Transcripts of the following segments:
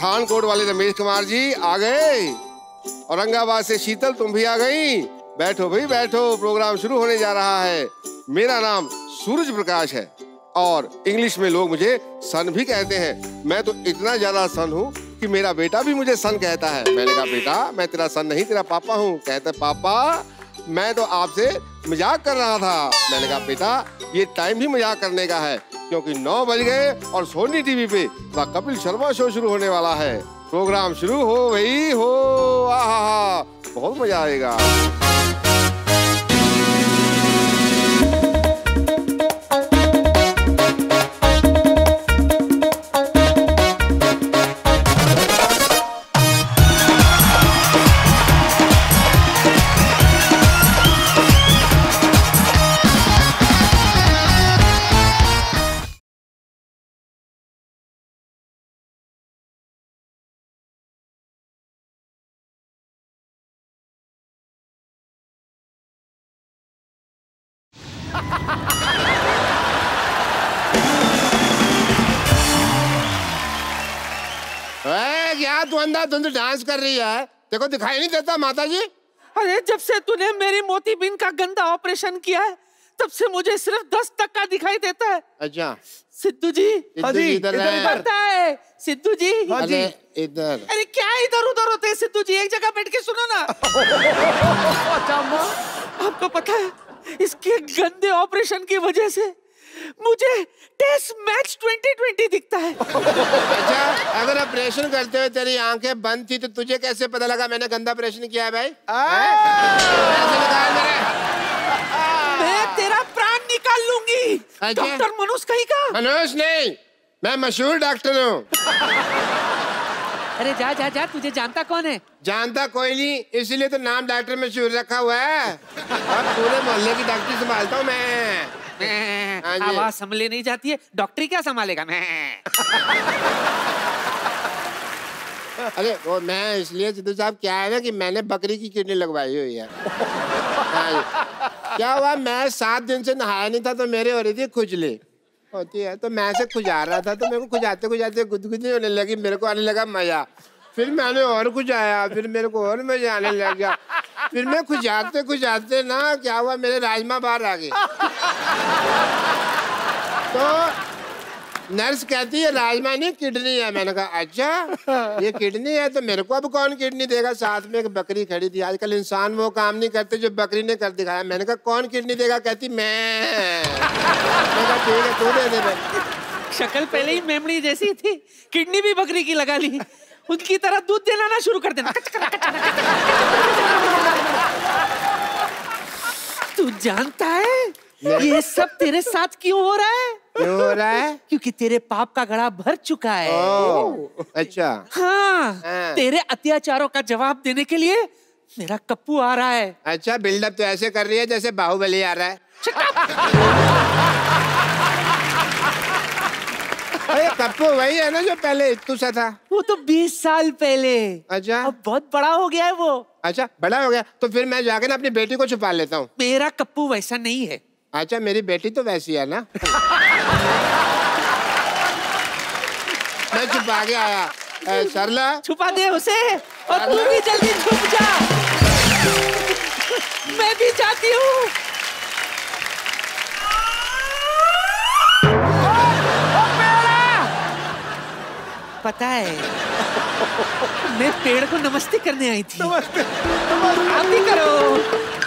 पठानकोट वाले रमेश कुमार जी आ गए। औरंगाबाद से शीतल, तुम भी आ गई। बैठो भाई, बैठो। प्रोग्राम शुरू होने जा रहा है। मेरा नाम सूरज प्रकाश है और इंग्लिश में लोग मुझे सन भी कहते हैं। मैं तो इतना ज़्यादा सन हूँ कि मेरा बेटा भी मुझे सन कहता है। मैंने कहा, बेटा, मैं तेरा सन नहीं, तेरा पापा हूँ। कहते पापा, मैं तो आपसे मज़ाक कर रहा था। मैंने कहा, बेटा, ये टाइम भी मज़ाक करने का है। क्योंकि नौ बज गए और सोनी टीवी पे द कपिल शर्मा शो शुरू होने वाला है। प्रोग्राम शुरू हो, वही हो आहा, बहुत मज़ा आएगा। अंधा धुंध डांस कर रही है। देखो दिखाई नहीं देता माता जी अरे जब से तूने मेरी मोतीबीन का गंदा ऑपरेशन किया है तब से मुझे सिर्फ़ दस टक्का दिखाई देता है। अच्छा। सिद्धू जी इधर जी, इधर इधर है। सिद्धू जी। अरे इधर। अरे क्या इधर उधर होते हैं सिद्धू जी? एक जगह बैठ के सुनो ना। आपको पता है इसके गंदे ऑपरेशन की वजह से मुझे टेस्ट मैच 2020 दिखता है। अच्छा अगर ऑपरेशन करते हुए तेरी आँखें बंद थी तो तुझे कैसे पता लगा मैंने गंदा ऑपरेशन किया है भाई? मैं तेरा प्राण निकाल लूँगी। अच्छा। डॉक्टर मनोज कहीं का? मनोज नहीं मैं मशहूर डॉक्टर हूँ। अरे जा जा जा तुझे जानता कौन है? जानता कोई नहीं इसीलिए तो नाम डॉक्टर मशहूर रखा हुआ है। और पूरे मोहल्ले की डॉक्टरी संभालता हूँ मैं। आवाज़ संभले नहीं जाती है। डॉक्टरी क्या संभालेगा? मैं। अरे वो मैं इसलिए सिद्धू साहब क्या है ना कि मैंने बकरी की किडनी लगवाई हुई है। हाँ क्या हुआ? मैं सात दिन से नहाया नहीं था तो मेरे हो रही थी खुजली। होती है। तो मैं से खुजा रहा था तो मेरे को खुजाते खुजाते गुदगुदी होने लगी मेरे को आने लगा मज़ा। फिर मैंने और खुजाया फिर मेरे को और मज़ा आने लग गया। फिर मैं खुजाते खुजाते ना क्या हुआ? मेरे राजमा बाहर आ गए। तो नर्स कहती है, राजमा नहीं, किडनी है। मैंने कहा अच्छा ये किडनी है तो मेरे को अब कौन किडनी देगा? साथ में एक बकरी खड़ी थी। आजकल इंसान वो काम नहीं करते जो बकरी ने कर दिखाया। मैंने कहा, कौन किडनी देगा? कहती, मैं। मैंने कहा, ठीक है, तू दे दे शक्ल पहले ही मेमड़ी जैसी थी। किडनी भी बकरी की लगा ली। उनकी तरह दूध देना ना शुरू कर देना। तू जानता है? ये सब तेरे साथ क्यों हो रहा है? क्यों हो रहा है? क्योंकि तेरे पाप का घड़ा भर चुका है। ओ, अच्छा। हाँ हाँ। तेरे अत्याचारों का जवाब देने के लिए मेरा कप्पू आ रहा है। अच्छा बिल्डअप तो ऐसे कर रही है जैसे बाहुबली आ रहा है। अरे कप्पू वही है ना जो पहले इत्तू सा था। वो तो 20 साल पहले। अच्छा। अब बहुत बड़ा हो गया है वो। अच्छा बड़ा हो गया। तो फिर मैं जाके ना अपनी बेटी को छुपा लेता हूँ। मेरा कप्पू वैसा नहीं है। अच्छा मेरी बेटी तो वैसी है ना? मैं छुपा के आया। सरला? छुपा दे उसे? और तू भी जल्दी छुप जा। मैं भी जाती हूँ। पता है मैं पेड़ को नमस्ते करने आई थी। नमस्ते, नमस्ते। आप भी करो।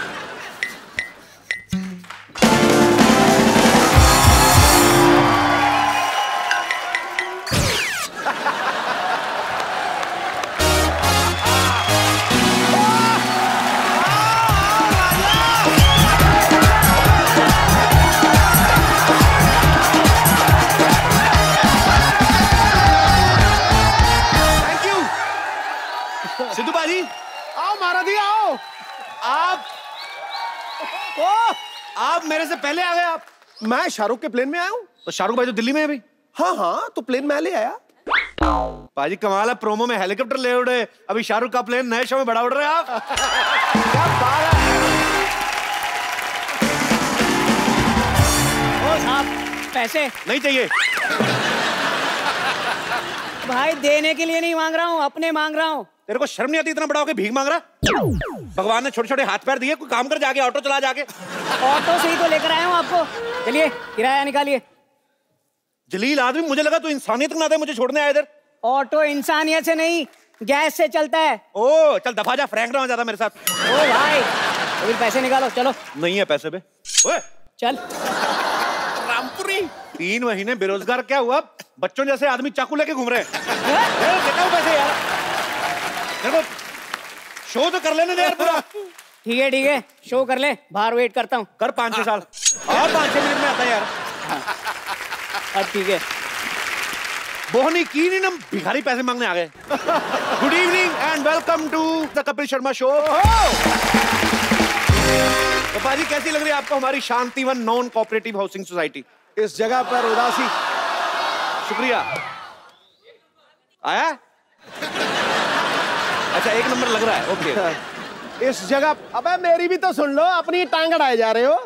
शाहरुख के प्लेन में आया हूँ। तो शाहरुख भाई तो दिल्ली में है अभी। हाँ हाँ तो प्लेन में ले आया भाजी कमाल है प्रोमो में हेलीकॉप्टर ले उड़े। अभी शाहरुख का प्लेन नए शो में बड़ा उड़ रहे आप। क्या बात है। ओ साहब पैसे? नहीं चाहिए। भाई देने के लिए नहीं मांग रहा हूँ अपने मांग रहा हूँ। तेरे को शर्म नहीं आती इतना बड़ा होके भीख मांग रहा? भगवान ने छोटे छोटे हाथ पैर दिए कोई काम कर जाके ऑटो चला जाके। ऑटो से ही तो लेकर आया हूँ आपको। चलिए किराया निकालिए। जलील आदमी मुझे लगा तू तो इंसानियत ना दे मुझे छोड़ने आया इधर। ऑटो इंसानियत से नहीं गैस से चलता है। ओ चल दफ़ा जा फ्रैंक ना हो ज़्यादा मेरे साथ। ओ भाई अभी पैसे निकालो चलो। नहीं है पैसे पे ओए! चल। रामपुरी। तीन महीने बेरोजगार क्या हुआ? बच्चों जैसे आदमी चाकू लेके घूम रहे हैं। पैसे यार। शो तो कर लेने दे यार पूरा। ठीक है ठीक है। शो कर ले। बाहर वेट करता हूँ। कर पाँच छह साल। और पाँच छह मिनट में आता है यार। अब ठीक है। बोहनी की नहीं हम भिखारी पैसे मांगने आ गए। Good evening and welcome to the Kapil Sharma show तो पाजी कैसी लग रही है आपको हमारी Shantivan non cooperative housing society? इस जगह पर उदासी। शुक्रिया। आया? अच्छा एक नंबर लग रहा है ओके। इस जगह अबे मेरी भी तो सुन लो अपनी टांग अड़ाए जा रहे हो।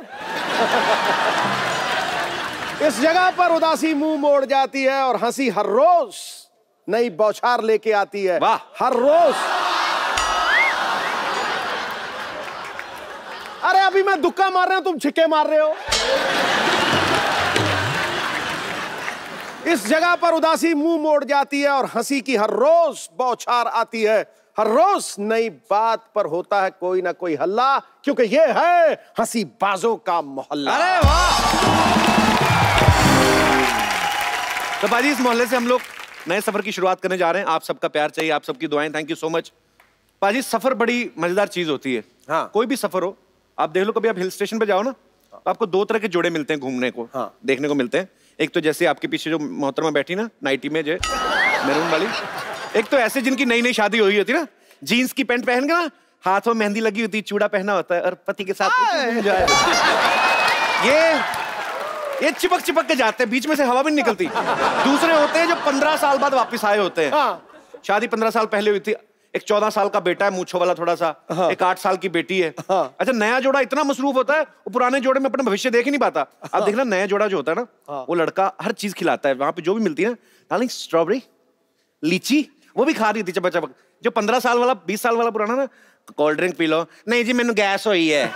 इस जगह पर उदासी मुँह मोड़ जाती है और हँसी हर रोज नई बौछार लेके आती है। वाह। हर रोज। अभी मैं दुक्का मार रहा हूँ तुम छिक्के मार रहे हो। इस जगह पर उदासी मुँह मोड़ जाती है और हँसी की हर रोज बौछार आती है। हर रोज नई बात पर होता है कोई ना कोई हल्ला क्योंकि ये है हँसी बाजों का मोहल्ला। अरे वाह! तो बाजी इस मोहल्ले से हम लोग नए सफ़र की शुरुआत करने जा रहे हैं। आप सबका प्यार चाहिए आप सबकी दुआएँ थैंक यू सो मच बाजी सफ़र बड़ी मज़ेदार चीज़ होती है। हाँ। कोई भी सफ़र हो आप देख लो कभी आप हिल स्टेशन पे जाओ ना तो आपको दो तरह के जोड़े मिलते हैं घूमने को हाँ। देखने को मिलते हैं। एक तो जैसे आपके पीछे जो मोहतरमा बैठी ना नाइटी में जो मेरून वाली एक तो ऐसे जिनकी नई नई शादी हुई होती ना जीन्स की पैंट पहन के ना हाथ में मेहंदी लगी होती चूड़ा पहना होता है और पति के साथ ये ये चिपक चिपक के जाते हैं बीच में से हवा भी नहीं निकलती। दूसरे होते हैं जो पंद्रह साल बाद वापस आए होते हैं। हाँ। शादी पंद्रह साल पहले हुई थी एक चौदह साल का बेटा है मूछो वाला थोड़ा सा। हाँ। एक आठ साल की बेटी है। हाँ। अच्छा नया जोड़ा इतना मसरूफ होता है वो पुराने जोड़े में अपना भविष्य देख ही नहीं पाता। अब देखना नया जोड़ा जो होता है ना हाँ। वो लड़का हर चीज़ खिलाता है। वहाँ पे जो भी मिलती है ना डार्लिंग स्ट्रॉबेरी लीची वो भी खा रही थी चपक चपक जो पंद्रह साल वाला बीस साल वाला पुराना ना कोल्ड ड्रिंक पी लो। नहीं जी मैंने गैस हुई है।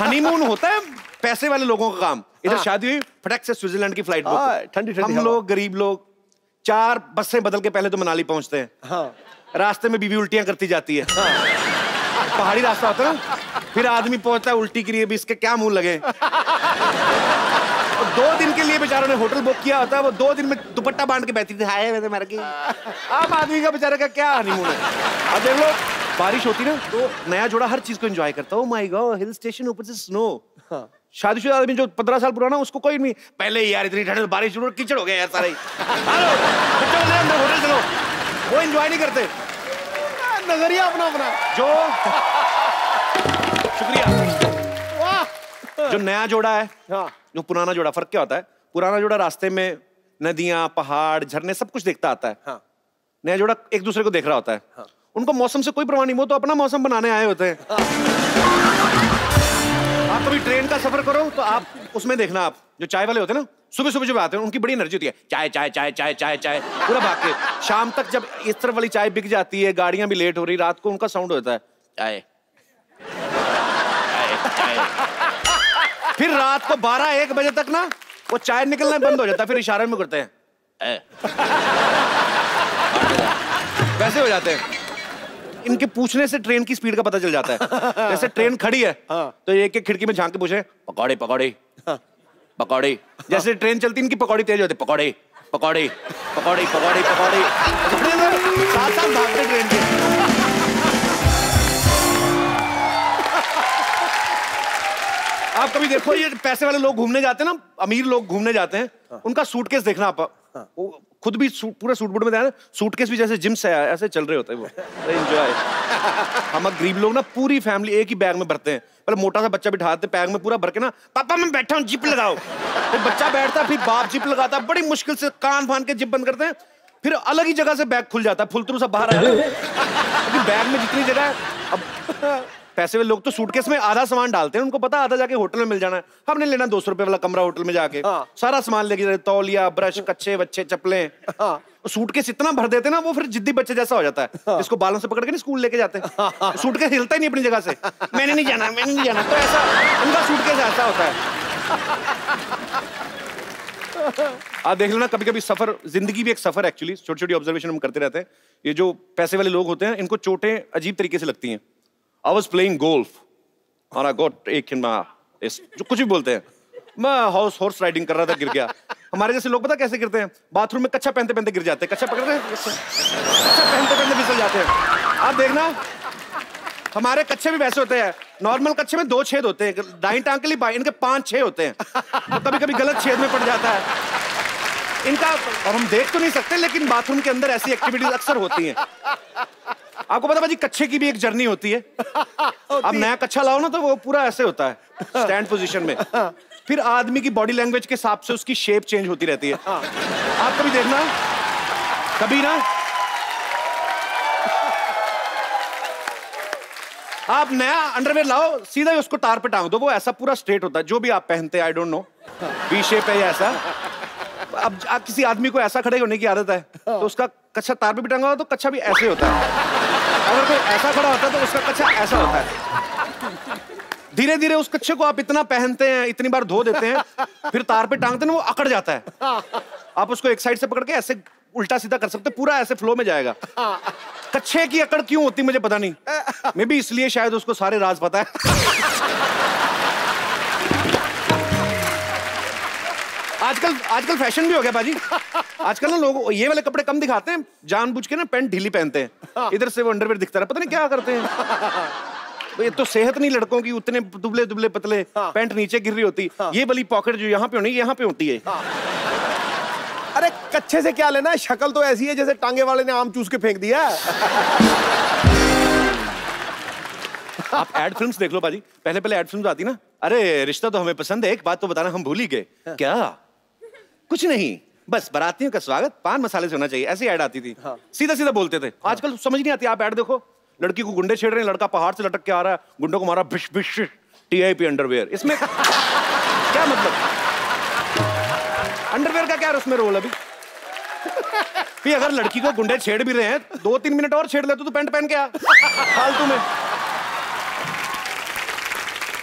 हनीमून होता है पैसे वाले लोगों का काम। इधर शादी हुई फटक से स्विट्जरलैंड की फ़्लाइट हाँ, ठंडी ठंडी हम लोग गरीब लोग चार बसें बदल के पहले तो मनाली पहुँचते हैं। हाँ। रास्ते में बीवी उल्टियाँ करती जाती है। हाँ। पहाड़ी रास्ता होता है ना फिर आदमी पहुँचता है उल्टी के लिए भी इसके क्या मुँह लगे? और दो दिन के लिए बेचारों ने होटल बुक किया होता है वो दो दिन में दुपट्टा बाँध के बैठी थी। हाय मैंने मर गई। आम आदमी का बेचारे का क्या हनीमून है? अब देख लो बारिश होती ना तो नया जोड़ा हर चीज़ को एंजॉय करता है। माय गॉड हिल स्टेशन ऊपर से स्नो शादीशुदा आदमी जो पंद्रह साल पुराना उसको कोई नहीं। पहले ही यार इतनी ठंड बारिश शुरू कीचड़ हो गया यार सारे ही। चलो होटल चलो। वो एंजॉय नहीं करते। नज़रिया अपना अपना। जो शुक्रिया। जो नया जोड़ा है हाँ। जो पुराना जोड़ा फ़र्क क्या होता है? पुराना जोड़ा रास्ते में नदियाँ पहाड़ झरने सब कुछ देखता आता है। हाँ। नया जोड़ा एक दूसरे को देख रहा होता है। हाँ। उनको मौसम से कोई परवाह नहीं वो तो अपना मौसम बनाने आए होते हैं। आप कभी ट्रेन का सफ़र करो तो आप उसमें देखना आप जो चाय वाले होते हैं ना सुबह सुबह जब आते हैं उनकी बड़ी एनर्जी होती है चाय चाय चाय चाय चाय चाय पूरा भाग के शाम तक जब इस तरफ़ वाली चाय बिक जाती है गाड़ियाँ भी लेट हो रही रात को उनका साउंड होता है चाय। फिर रात को 12 एक बजे तक ना वो चाय निकलना बंद हो जाता है फिर इशारे में करते हैं। वैसे हो जाते हैं इनके पूछने से ट्रेन की स्पीड का पता चल जाता है। जैसे ट्रेन खड़ी है तो एक एक खिड़की में झाँक के पूछे पकौड़े पकौड़े पकौड़े। जैसे ट्रेन चलती इनकी पकौड़ी तेज होती पकौड़े पकौड़े पकौड़ी पकौड़ी पकौड़ी। साथ साथ भागते ट्रेन के। आप कभी देखो ये पैसे वाले लोग घूमने जाते हैं ना अमीर लोग घूमने जाते हैं उनका सूटकेस देखना आप। वो खुद भी सूट पूरे सूट बूट में ना सूटकेस भी जैसे जिम से आया, ऐसे चल रहे होते हैं वो। एंजॉय हम गरीब लोग ना, पूरी फैमिली एक ही बैग में भरते हैं। पहले मोटा सा बच्चा बिठाते बैग में पूरा भर के ना, पापा, मैं बैठा हूँ जिप लगाओ। फिर बच्चा बैठता, फिर बाप जिप लगाता, बड़ी मुश्किल से कान फान के जिप बंद करते हैं। फिर अलग ही जगह से बैग खुल जाता है फुलतरू सा बाहर आ जाता है। बैग में जितनी जगह है, अब पैसे वाले लोग तो सूटकेस में आधा सामान डालते हैं उनको पता आधा जाके होटल में मिल जाना है। हमने लेना दो सौ रुपए वाला कमरा होटल में जाके। हाँ। सारा सामान लेके जाते तौलिया ब्रश कच्चे बच्चे चप्पलें। हाँ। सूटकेस इतना भर देते ना वो फिर जिद्दी बच्चे जैसा हो जाता है। हाँ। इसको बालों से पकड़ के नहीं स्कूल लेके जाते। हैं सूटकेस हिलता ही नहीं अपनी जगह से। मैंने नहीं जाना मैंने नहीं जाना। तो ऐसा उनका सूटकेस ऐसा होता है। आप देख लो ना कभी कभी सफ़र ज़िंदगी भी एक सफ़र एक्चुअली छोटी छोटी ऑब्जर्वेशन हम करते रहते हैं। ये जो पैसे वाले लोग होते हैं इनको चोटें अजीब तरीके से लगती हैं। आई वॉज़ प्लेइंग गोल्फ और आई गॉट एक जो कुछ भी बोलते हैं। मैं हाउस हॉर्स राइडिंग कर रहा था, गिर गया। हमारे जैसे लोग पता कैसे गिरते हैं? बाथरूम में कच्चा पहनते पहनते गिर जाते हैं। कच्चा पकड़ के कच्चा पहनते पहनते फिसल जाते हैं। आप देखना, हमारे कच्चे भी वैसे होते हैं। नॉर्मल कच्चे में दो छेद होते हैं। दाई टांग के लिए बाई, इनके पाँच छह होते हैं। तो कभी कभी गलत छेद में पड़ जाता है। इनका और हम देख तो नहीं सकते, लेकिन बाथरूम के अंदर ऐसी एक्टिविटीज़ अक्सर होती हैं। आपको पता भाजी कच्चे की भी एक जर्नी होती है। अब नया कच्चा लाओ ना तो वो पूरा ऐसे होता है स्टैंड पोजीशन में। फिर आदमी की बॉडी लैंग्वेज के हिसाब से उसकी शेप चेंज होती रहती है। आप कभी देखना? कभी ना? आप नया अंडरवेयर लाओ सीधा ही उसको तार पे टांग दो वो ऐसा पूरा स्ट्रेट होता है जो भी आप पहनते I don't know V shape है या ऐसा। अब आप किसी आदमी को ऐसा खड़े होने की आदत है तो उसका कच्चा तार पे भी टंगा तो कच्चा भी ऐसे होता है। अगर कोई ऐसा खड़ा होता है तो उसका कच्चा ऐसा होता है। धीरे धीरे उस कच्चे को आप इतना पहनते हैं इतनी बार धो देते हैं फिर तार पे टांगते हैं वो अकड़ जाता है। आप उसको एक साइड से पकड़ के ऐसे उल्टा सीधा कर सकते पूरा ऐसे फ्लो में जाएगा। कच्चे की अकड़ क्यों होती मुझे पता नहीं। मे भी इसलिए शायद उसको सारे राज पता है। आजकल आजकल फ़ैशन भी हो गया भाजी। आजकल ना लोग ये वाले कपड़े कम दिखाते हैं जानबूझ के ना पैंट ढीली पहनते हैं। इधर से वो अंडरवेयर दिखता है पता नहीं क्या करते हैं। ये तो सेहत नहीं लड़कों की उतने दुबले दुबले पतले हाँ। पैंट नीचे गिर रही होती। हाँ। ये वाली पॉकेट जो यहाँ पे होनी यहाँ पे होती है। हाँ। अरे कच्चे से क्या लेना है? शक्ल तो ऐसी है जैसे टांगे वाले ने आम चूस के फेंक दिया। आप एड फिल्म्स देख लो बाजी पहले पहले एड फिल्म्स आती ना। अरे रिश्ता तो हमें पसंद है एक बात तो बताना हम भूल ही गए। क्या? कुछ नहीं। बस बरातियों का स्वागत पान मसाले से होना चाहिए ऐसी ऐड आती थी। हाँ। सीधा सीधा बोलते थे। हाँ। आजकल समझ नहीं आती आप ऐड देखो। लड़की को गुंडे छेड़ रहे हैं लड़का पहाड़ से लटक के आ रहा है गुंडों को मारा भिश भिश टीआईपी अंडरवेयर इसमें क्या मतलब? अंडरवेयर का क्या है उसमें रोल अभी? भी अगर लड़की को गुंडे छेड़ भी रहे हैं दो तीन मिनट और छेड़ लेते तो तू पैंट पहन के आ। फालतू में।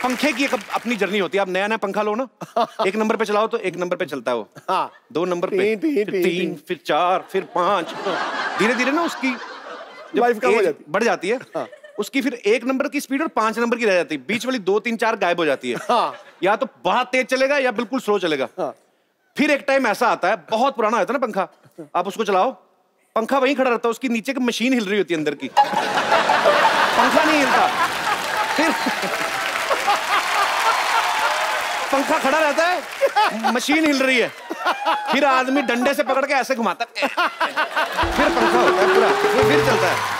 पंखे की एक अपनी जर्नी होती है। आप नया नया पंखा लो ना एक नंबर पे चलाओ तो एक नंबर पे चलता है वो। हाँ। दो नंबर पे तीन, तीन, फिर तीन। फिर चार फिर पाँच। धीरे धीरे ना उसकी Life कम हो जाती है। बढ़ जाती है उसकी फिर एक नंबर की स्पीड और पाँच नंबर की रह जाती है। बीच वाली दो तीन चार गायब हो जाती है। हाँ। या तो बहुत तेज चलेगा या बिल्कुल स्लो चलेगा। हाँ। फिर एक टाइम ऐसा आता है बहुत पुराना होता है ना पंखा। आप उसको चलाओ। पंखा वहीं खड़ा रहता है उसकी नीचे की मशीन हिल रही होती है अंदर की। पंखा नहीं हिलता। फिर पंखा खड़ा रहता है। मशीन हिल रही है। फिर आदमी डंडे से पकड़ के ऐसे घुमाता है। फिर पंखा होता है पूरा। फिर फिर चलता है।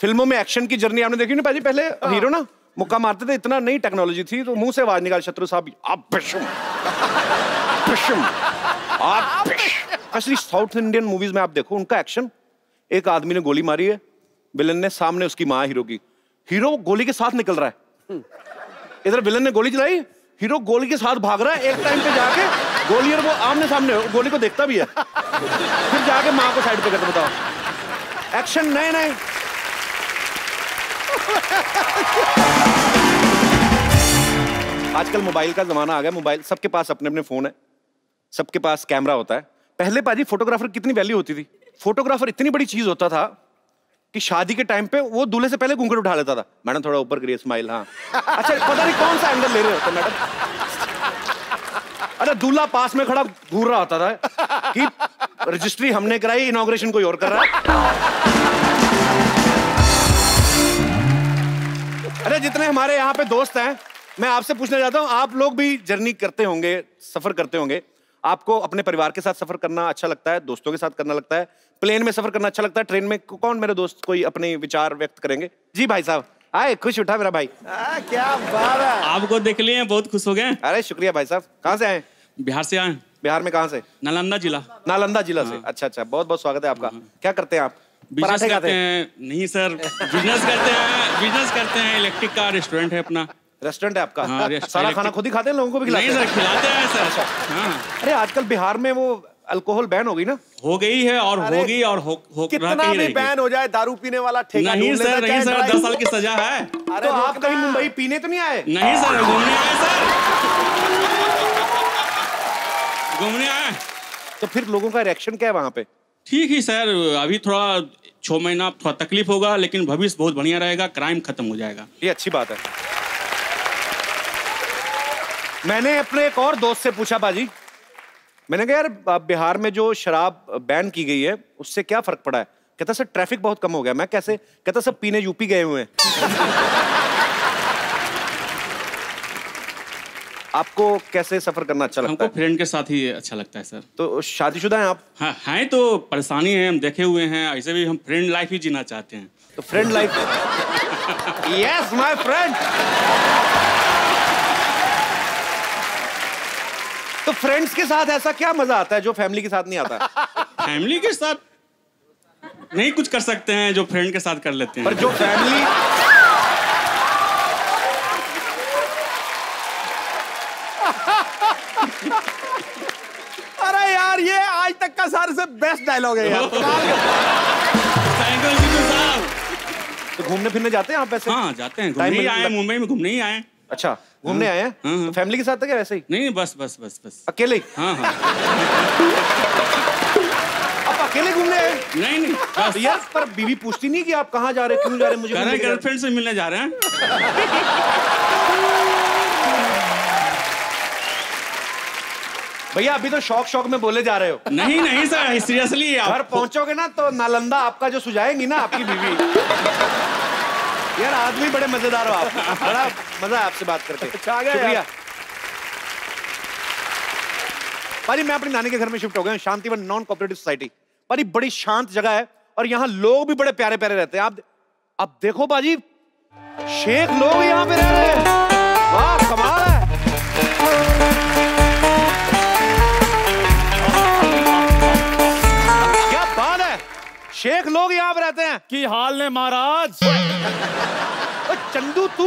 फ़िल्मों में एक्शन की जर्नी आपने देखी ना पाजी? पहले हीरो ना मुक्का मारते थे इतना नई टेक्नोलॉजी थी तो मुँह से आवाज़ निकाल शत्रु साहब आप बिशुम। बिशुम। आप स्पेशली साउथ इंडियन मूवीज़ में आप देखो उनका एक्शन एक आदमी ने गोली मारी है विलन ने सामने उसकी माँ हीरो की। हीरो गोली के साथ निकल रहा है। इधर विलन ने गोली चलाई। हीरो गोली के साथ भाग रहा है, एक टाइम पे जाके गोली और वो आमने सामने गोली को देखता भी है। फिर जाके माँ को साइड पे करके बताओ। एक्शन नए नए। आजकल मोबाइल का जमाना आ गया, मोबाइल सबके पास अपने अपने फ़ोन है, सबके पास कैमरा होता है। पहले पाजी फोटोग्राफर कितनी वैल्यू होती थी? फोटोग्राफर इतनी बड़ी चीज़ होता था कि शादी के टाइम पे वो दूल्हे से पहले घूंघट उठा लेता था। मैडम, थोड़ा ऊपर करिए स्माइल हाँ। अच्छा पता नहीं कौन सा एंगल ले रहे होते, मैडम? अरे दूल्हा पास में खड़ा घूर रहा होता था कि रजिस्ट्री हमने कराई इनॉग्रेशन कोई और कर रहा अरे, जितने हमारे यहाँ पे दोस्त हैं, मैं आपसे पूछना चाहता हूँ, आप लोग भी जर्नी करते होंगे, सफ़र करते होंगे। आपको अपने परिवार के साथ सफ़र करना अच्छा लगता है, दोस्तों के साथ करना लगता है। प्लेन में सफ़र करना अच्छा लगता है ट्रेन में कौन मेरे दोस्त कोई अपने विचार व्यक्त करेंगे? जी भाई साहब आए खुश उठा मेरा भाई। आ, क्या बात है। आपको देख लिए बहुत खुश हो गए। अरे शुक्रिया भाई साहब। कहाँ से आए? बिहार से आए। बिहार में कहाँ से? नालंदा जिला। नालंदा जिला से। अच्छा अच्छा बहुत बहुत स्वागत है आपका। क्या करते हैं आप? बिज़नेस पराठे खाते करते हैं। नहीं सर बिज़नेस करते हैं बिज़नेस करते हैं। इलेक्ट्रिक का रेस्टोरेंट है अपना। रेस्टोरेंट है आपका? हाँ, सारा खाना खुद ही खाते हैं लोगों को भी खिलाते नहीं हैं? सर खिलाते हैं सर। हाँ। अरे आजकल बिहार में वो अल्कोहल बैन हो गई ना? हो गई है और होगी और हो, हो कितना भी बैन हो जाए दारू पीने वाला ठेका नहीं सर नहीं सर दस साल की सजा है। अरे तो आप कहीं मुंबई पीने तो नहीं आए? नहीं सर घूमने आए सर। घूमने आए। तो फिर लोगों का रिएक्शन क्या है वहाँ पे? ठीक ही सर अभी थोड़ा छह महीना थोड़ा तकलीफ़ होगा लेकिन भविष्य बहुत बढ़िया रहेगा क्राइम खत्म हो जाएगा। ये अच्छी बात है। मैंने अपने एक और दोस्त से पूछा बाजी मैंने कहा यार बिहार में जो शराब बैन की गई है उससे क्या फ़र्क पड़ा है? कहता सर ट्रैफ़िक बहुत कम हो गया। मैं कैसे कहता सब पीने यूपी गए हुए हैं। आपको कैसे सफ़र करना अच्छा लगता हमको है? फ्रेंड के साथ ही अच्छा लगता है सर। तो शादीशुदा हैं आप? हाँ हैं तो परेशानी है हम देखे हुए हैं। ऐसे भी हम फ्रेंड लाइफ ही जीना चाहते हैं। तो friend life yes my friend तो फ्रेंड्स के साथ ऐसा क्या मज़ा आता है जो फैमिली के साथ नहीं आता? फैमिली के साथ नहीं कुछ कर सकते हैं जो फ्रेंड के साथ कर लेते हैं। पर जो फैमिली अरे यार ये आज तक का सारे से बेस्ट डायलॉग है यार। तो घूमने फिरने जाते हैं आप ऐसे? हाँ जाते हैं। घूमने ही आए मुंबई में घूमने ही आए। अच्छा घूमने आए हैं? हाँ, हाँ। तो फैमिली के साथ था क्या वैसे ही? नहीं बस बस बस बस। अकेले? ही? हाँ। आप अकेले घूमने आए नहीं नहीं बस। यार पर बीवी पूछती नहीं कि आप कहाँ जा रहे क्यों जा रहे मुझे हैं? गर्लफ्रेंड से मिलने जा रहे हैं। भैया अभी तो शौक शौक में बोले जा रहे हो। नहीं नहीं सर सीरियसली घर पहुंचोगे ना तो नालंदा आपका जो सुझाएँगी ना आपकी बीवी। यार आदमी बड़े मज़ेदार हो आप। बड़ा मज़ा है आपसे बात करके। अच्छा, शुक्रिया। पाजी मैं अपनी नानी के घर में शिफ्ट हो गया हूँ, शांतिवन नॉन कोऑपरेटिव सोसाइटी पाजी बड़ी शांत जगह है और यहाँ लोग भी बड़े प्यारे प्यारे रहते हैं। आप अब देखो बाजी शेख लोग यहाँ पे रह रहे हैं। वाह कमाल है। शेख लोग यहाँ पे रहते हैं। की हाल ने महाराज? चंदू तू?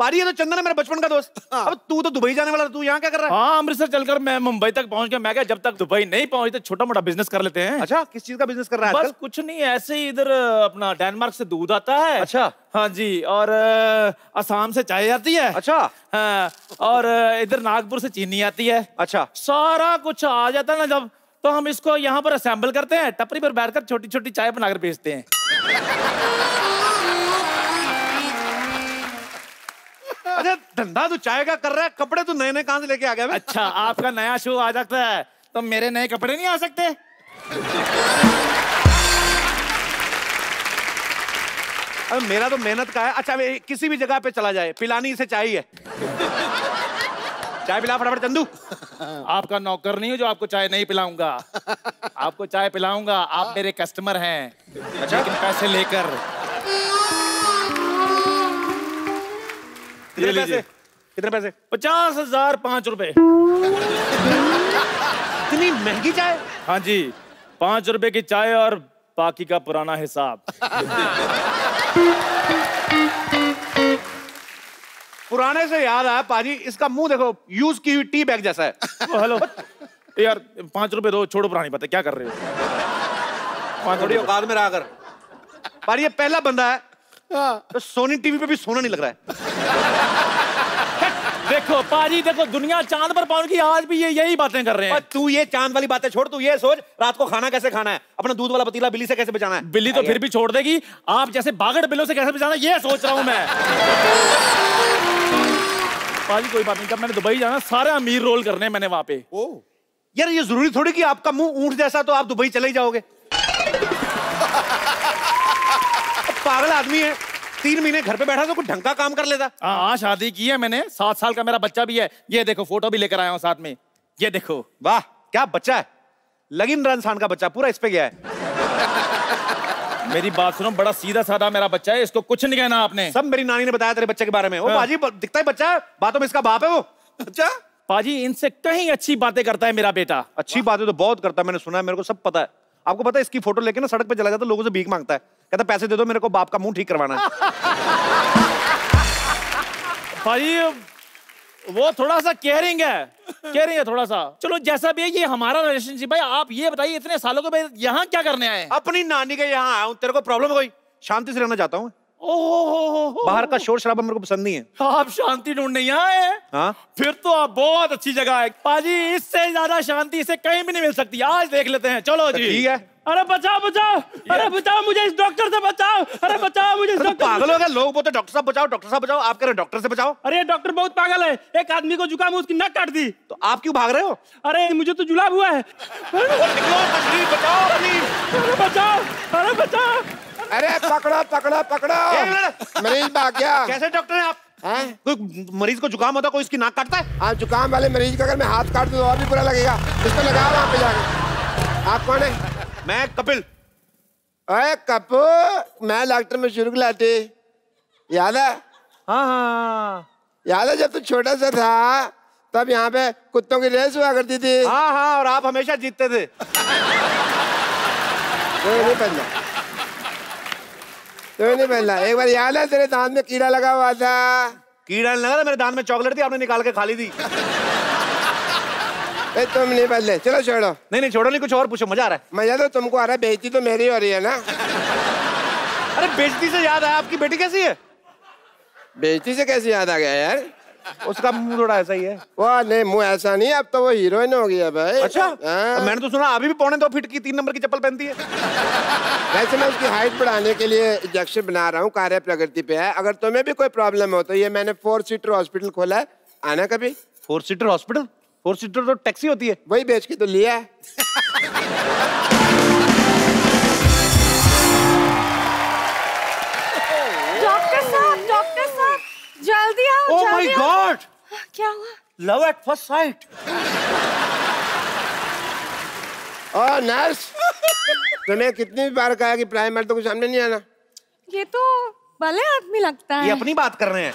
पारी है तो चंदन है मेरा बचपन का दोस्त। अब तू तो दुबई जाने वाला तू यहाँ क्या कर रहा है? हाँ अमृतसर चलकर मैं मुंबई तक पहुँच गया। मैं क्या जब तक दुबई नहीं पहुँचते छोटा मोटा बिज़नेस कर लेते हैं। अच्छा किस चीज़ का बिज़नेस कर रहा है बस कुछ नहीं ऐसे ही इधर अपना डेनमार्क से दूध आता है। अच्छा। हाँ जी और असम से चाय आती है। अच्छा। हाँ, और इधर नागपुर से चीनी आती है। अच्छा। सारा कुछ आ जाता है ना जब तो हम इसको यहाँ पर असेंबल करते हैं टपरी पर बैठकर छोटी छोटी चाय बनाकर बेचते हैं। अच्छा धंधा तू चाय का कर रहा है कपड़े तू नए नए कहाँ से लेके आ गया? अच्छा आपका नया शो आ जाता है तो मेरे नए कपड़े नहीं आ सकते? अबे मेरा तो मेहनत का है। अच्छा किसी भी जगह पे चला जाए पिलानी इसे चाहिए। चाय पिला फटाफट चंदू। आपका नौकर नहीं हो जो आपको चाय नहीं पिलाऊँगा। आपको चाय पिलाऊँगा। आप मेरे कस्टमर हैं। अच्छा। लेकिन पैसे लेकर। कितने पैसे? कितने पैसे? पचास हज़ार पाँच रुपए। इतनी महँगी चाय? हाँ जी। पाँच रुपए की चाय और बाकी का पुराना हिसाब। पुराने से याद आया पाजी इसका मुँह देखो यूज़ की हुई टी बैग जैसा है। Oh, hello. यार पाँच रुपए दो छोड़ो पुरानी बात है क्या कर रहे हो? पाँच थोड़ी औकात में रहा कर। पर ये पहला बंदा है। तो सोनी टीवी पे भी सोना नहीं लग रहा है। देखो पाजी देखो दुनिया चाँद पर पहुँच गई आज भी ये यही बातें कर रहे हैं। तू ये चाँद वाली बातें छोड़ तू ये सोच रात को खाना कैसे खाना है? अपना दूध वाला पतीला बिल्ली से कैसे बचाना है? बिल्ली तो फिर भी छोड़ देगी। आप जैसे बागड़ बिल्लों से कैसे बचाना ये सोच रहा हूँ मैं। पाजी कोई बात नहीं। जब मैंने दुबई जाना सारे अमीर रोल करने हैं मैंने वहाँ पे। ओ यार ये ज़रूरी थोड़ी कि आपका मुँह ऊँट जैसा तो आप दुबई चले ही जाओगे। पागल आदमी है। तीन महीने घर पे बैठा तो कुछ ढंग का काम कर लेता। हाँ हाँ, शादी की है मैंने सात साल का मेरा बच्चा भी है। ये देखो फ़ोटो भी लेकर आया हूँ साथ में। ये देखो। वाह क्या बच्चा है? लगिन इंसान का बच्चा पूरा इस पे गया है। मेरी बात सुनो बड़ा सीधा साधा मेरा बच्चा है इसको कुछ नहीं कहना आपने। सब मेरी नानी ने बताया तेरे बच्चे के बारे में। वो हाँ। बाजी दिखता है बच्चा? बातों में इसका बाप है वो। अच्छा? पाजी इनसे कहीं अच्छी बातें करता है मेरा बेटा। अच्छी बातें तो बहुत करता है मैंने सुना है मेरे को सब पता है। आपको पता है इसकी फ़ोटो लेके ना सड़क पे चला जाता है लोगों से भीख माँगता है। कहता पैसे दे दो मेरे को बाप का मुँह ठीक करवाना है। भाई वो थोड़ा सा केयरिंग है। केयरिंग है थोड़ा सा। चलो जैसा भी है ये हमारा रिलेशनशिप भाई आप ये बताइए इतने सालों के भाई यहाँ क्या करने आए अपनी नानी के यहाँ आया हूँ। तेरे को प्रॉब्लम कोई? शांति से रहना चाहता हूँ। ओहो! बाहर का शोर शराबा मेरे को पसंद नहीं है। आप शांति ढूँढने यहाँ आए हाँ? फिर तो आप बहुत अच्छी जगह है। पाजी इससे ज़्यादा शांति इसे कहीं भी नहीं मिल सकती। आज देख लेते हैं। चलो जी। ठीक है। अरे बचाओ बचाओ। अरे बचाओ मुझे इस डॉक्टर से बचाओ। अरे बचाओ मुझे इस तो डॉक्टर पागल हो गए लोग बोलते डॉक्टर साहब बचाओ डॉक्टर साहब बचाओ। आप कह रहे डॉक्टर से बचाओ? अरे ये डॉक्टर बहुत पागल है। एक आदमी को जुकाम उसकी नक काट दी। तो आप क्यों भाग रहे हो? अरे मुझे तो जुलाब हुआ है। बचाओ। अरे बचाओ अरे बचाओ। अरे पकड़ो पकड़ो पकड़ो। मरीज़ भाग गया। कैसे डॉक्टर हैं आप? हैं? कोई मरीज़ को जुकाम होता कोई इसकी नाक काटता है? हाँ जुकाम वाले मरीज़ का अगर मैं हाथ काट दूँ तो और भी बुरा लगेगा। इसको लगाओ वहाँ पे जाके। आप कौन है? मैं कपिल। अरे कपू मैं डॉक्टर में शुरू लाटे याद है? हाँ हाँ। याद है जब तू छोटा सा था तब यहाँ पे कुत्तों की रेस हुआ करती थी। हाँ हाँ और आप हमेशा जीतते थे। कोई नहीं कोई नहीं पहनना एक बार याद है तेरे दांत में कीड़ा लगा हुआ था। कीड़ा नहीं लगा था मेरे दांत में चॉकलेट थी आपने निकाल के खा ली थी। ए, तुम नहीं बदले। चलो छोड़ो। नहीं नहीं छोड़ो नहीं कुछ और पूछो मज़ा आ रहा है। मज़ा तो तुमको आ रहा है बेइज्जती तो मेरी हो रही है ना? अरे बेइज्जती से याद आया आपकी बेटी कैसी है? बेइज्जती से कैसे याद आ गया यार? उसका मुँह थोड़ा ऐसा ही है। वो नहीं मुँह ऐसा नहीं अब तो वो हीरोइन हो गई है भाई। अच्छा? हाँ। मैंने तो सुना अभी भी पौने दो फीट की तीन नंबर की चप्पल पहनती है। वैसे मैं उसकी हाइट बढ़ाने के लिए इंजेक्शन बना रहा हूँ कार्य प्रगति पे है। अगर तुम्हें भी कोई प्रॉब्लम हो तो ये मैंने फोर सीटर हॉस्पिटल खोला है। आना कभी। Four seater hospital four seater तो टैक्सी होती है। वही बेच के तो लिया है। आओ ओह माय गॉड क्या हुआ? लव एट फ़र्स्ट साइट और नर्स तुम्हें कितनी बार कहा कि प्राइमर तो कुछ सामने नहीं आना। ये तो भले आदमी लगता है। ये अपनी बात कर रहे हैं।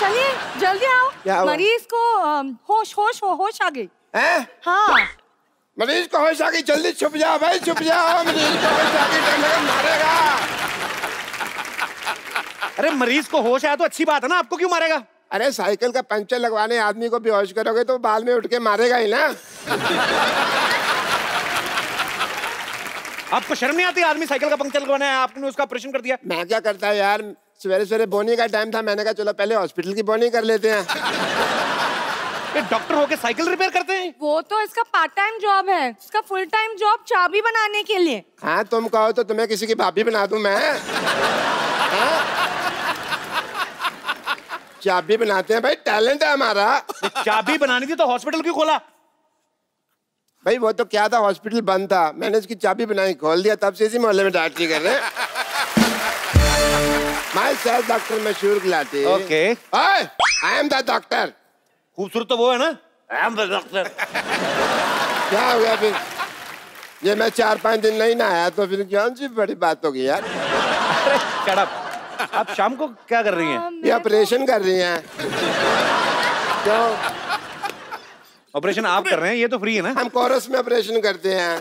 चलिए जल्दी आओ। मरीज़ को होश होश हो होश आ गई। हैं? हाँ। मरीज़ को होश आ गई जल्दी छुप जाओ भाई छुप जाओ। मरीज़ को होश आ गई मारेगा। अरे मरीज़ को होश आया तो अच्छी बात है ना आपको क्यों मारेगा? अरे साइकिल का पंचर लगवाने आदमी को बेहोश करोगे तो बाल में उठ के मारेगा ही ना। आपको शर्म नहीं आती आदमी साइकिल का पंक्चर लगवाना है आपने उसका ऑपरेशन कर दिया? मैं क्या करता है यार सवेरे सवेरे बोनी का टाइम था मैंने कहा चलो पहले हॉस्पिटल की बोनी कर लेते हैं। डॉक्टर होके साइकिल रिपेयर करते हैं? वो तो इसका पार्ट टाइम जॉब है इसका फुल टाइम जॉब चाबी बनाने के लिए। हाँ तुम कहो तो तुम्हें किसी की भाभी बना दूँ मैं। हाँ? चाबी बनाते हैं भाई टैलेंट है हमारा। चाबी बनानी थी तो हॉस्पिटल क्यों खोला? भाई वो तो क्या था हॉस्पिटल बंद था। मैंने उसकी चाबी बनाई खोल दिया तब से इसी मोहल्ले में डॉक्टरी कर रहे माय सेल्फ डॉक्टर मशहूर गिलाटी Okay. I am the doctor खूबसूरत तो वो है ना? आई एम द डॉक्टर क्या हो गया फिर? ये मैं चार पाँच दिन नहीं ना आया तो फिर कौन सी बड़ी बात होगी यार? शट अप आप शाम को क्या कर रही हैं? ये ऑपरेशन कर रही हैं। क्यों ऑपरेशन आप कर रहे हैं ये तो फ्री है ना? हम कोरस में ऑपरेशन करते हैं।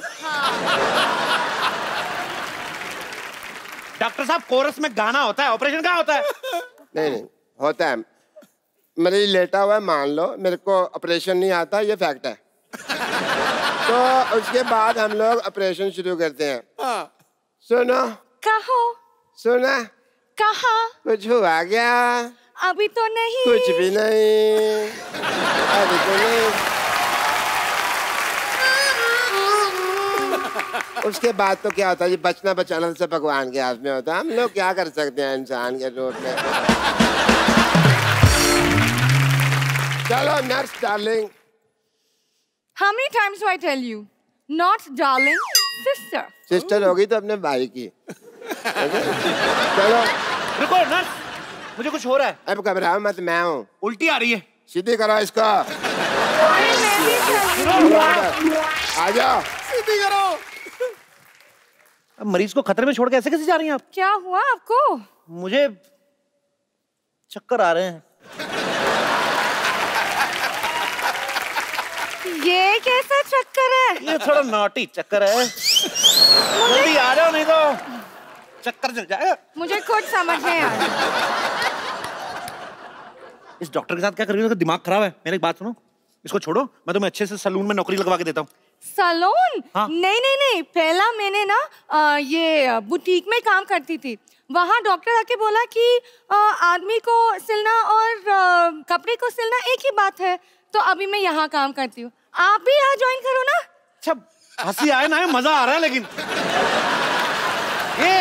डॉक्टर साहब कोरस में गाना होता है ऑपरेशन कहाँ होता है? नहीं नहीं होता है। मरीज़ लेटा हुआ है मान लो मेरे को ऑपरेशन नहीं आता ये फैक्ट है। तो उसके बाद हम लोग ऑपरेशन शुरू करते हैं। सुनो। कहो। सुना। कहा? कुछ हुआ क्या? अभी तो नहीं। कुछ भी नहीं। अभी तो नहीं। उसके बाद तो क्या होता है बचना बचाना सब भगवान के हाथ में होता है। हम लोग क्या कर सकते हैं इंसान के रोड में? चलो nurse darling How many times do I tell you? Not darling, sister. Sister होगी तो अपने भाई की। चलो। रुको नर्स मुझे कुछ हो रहा है। अब घबराओ मत मैं हूँ। उल्टी आ रही है। सीधी करो इसको। आ जाओ अब मरीज़ को खतरे में छोड़ के ऐसे कैसे जा रही हैं आप? क्या हुआ आपको? मुझे चक्कर आ रहे हैं। ये कैसा चक्कर है? ये थोड़ा नॉटी चक्कर है। जल्दी आ जाओ नहीं तो। चक्कर चल जाएगा। मुझे खुद समझ नहीं आ रहा। इस डॉक्टर के साथ क्या कर रही हो दिमाग खराब है। मेरी एक बात सुनो। इसको छोड़ो। मैं तुम्हें अच्छे से सलून में नौकरी लगवा के देता हूँ। सलोन? हाँ। नहीं नहीं नहीं। पहला मैंने ना अ, ये बुटीक में काम करती थी। वहाँ डॉक्टर आके बोला कि आदमी को सिलना और कपड़े को सिलना एक ही बात है। तो अभी मैं यहाँ काम करती हूँ। आप भी यहाँ ज्वाइन करो ना। अच्छा हँसी आए ना मज़ा आ रहा है लेकिन। ये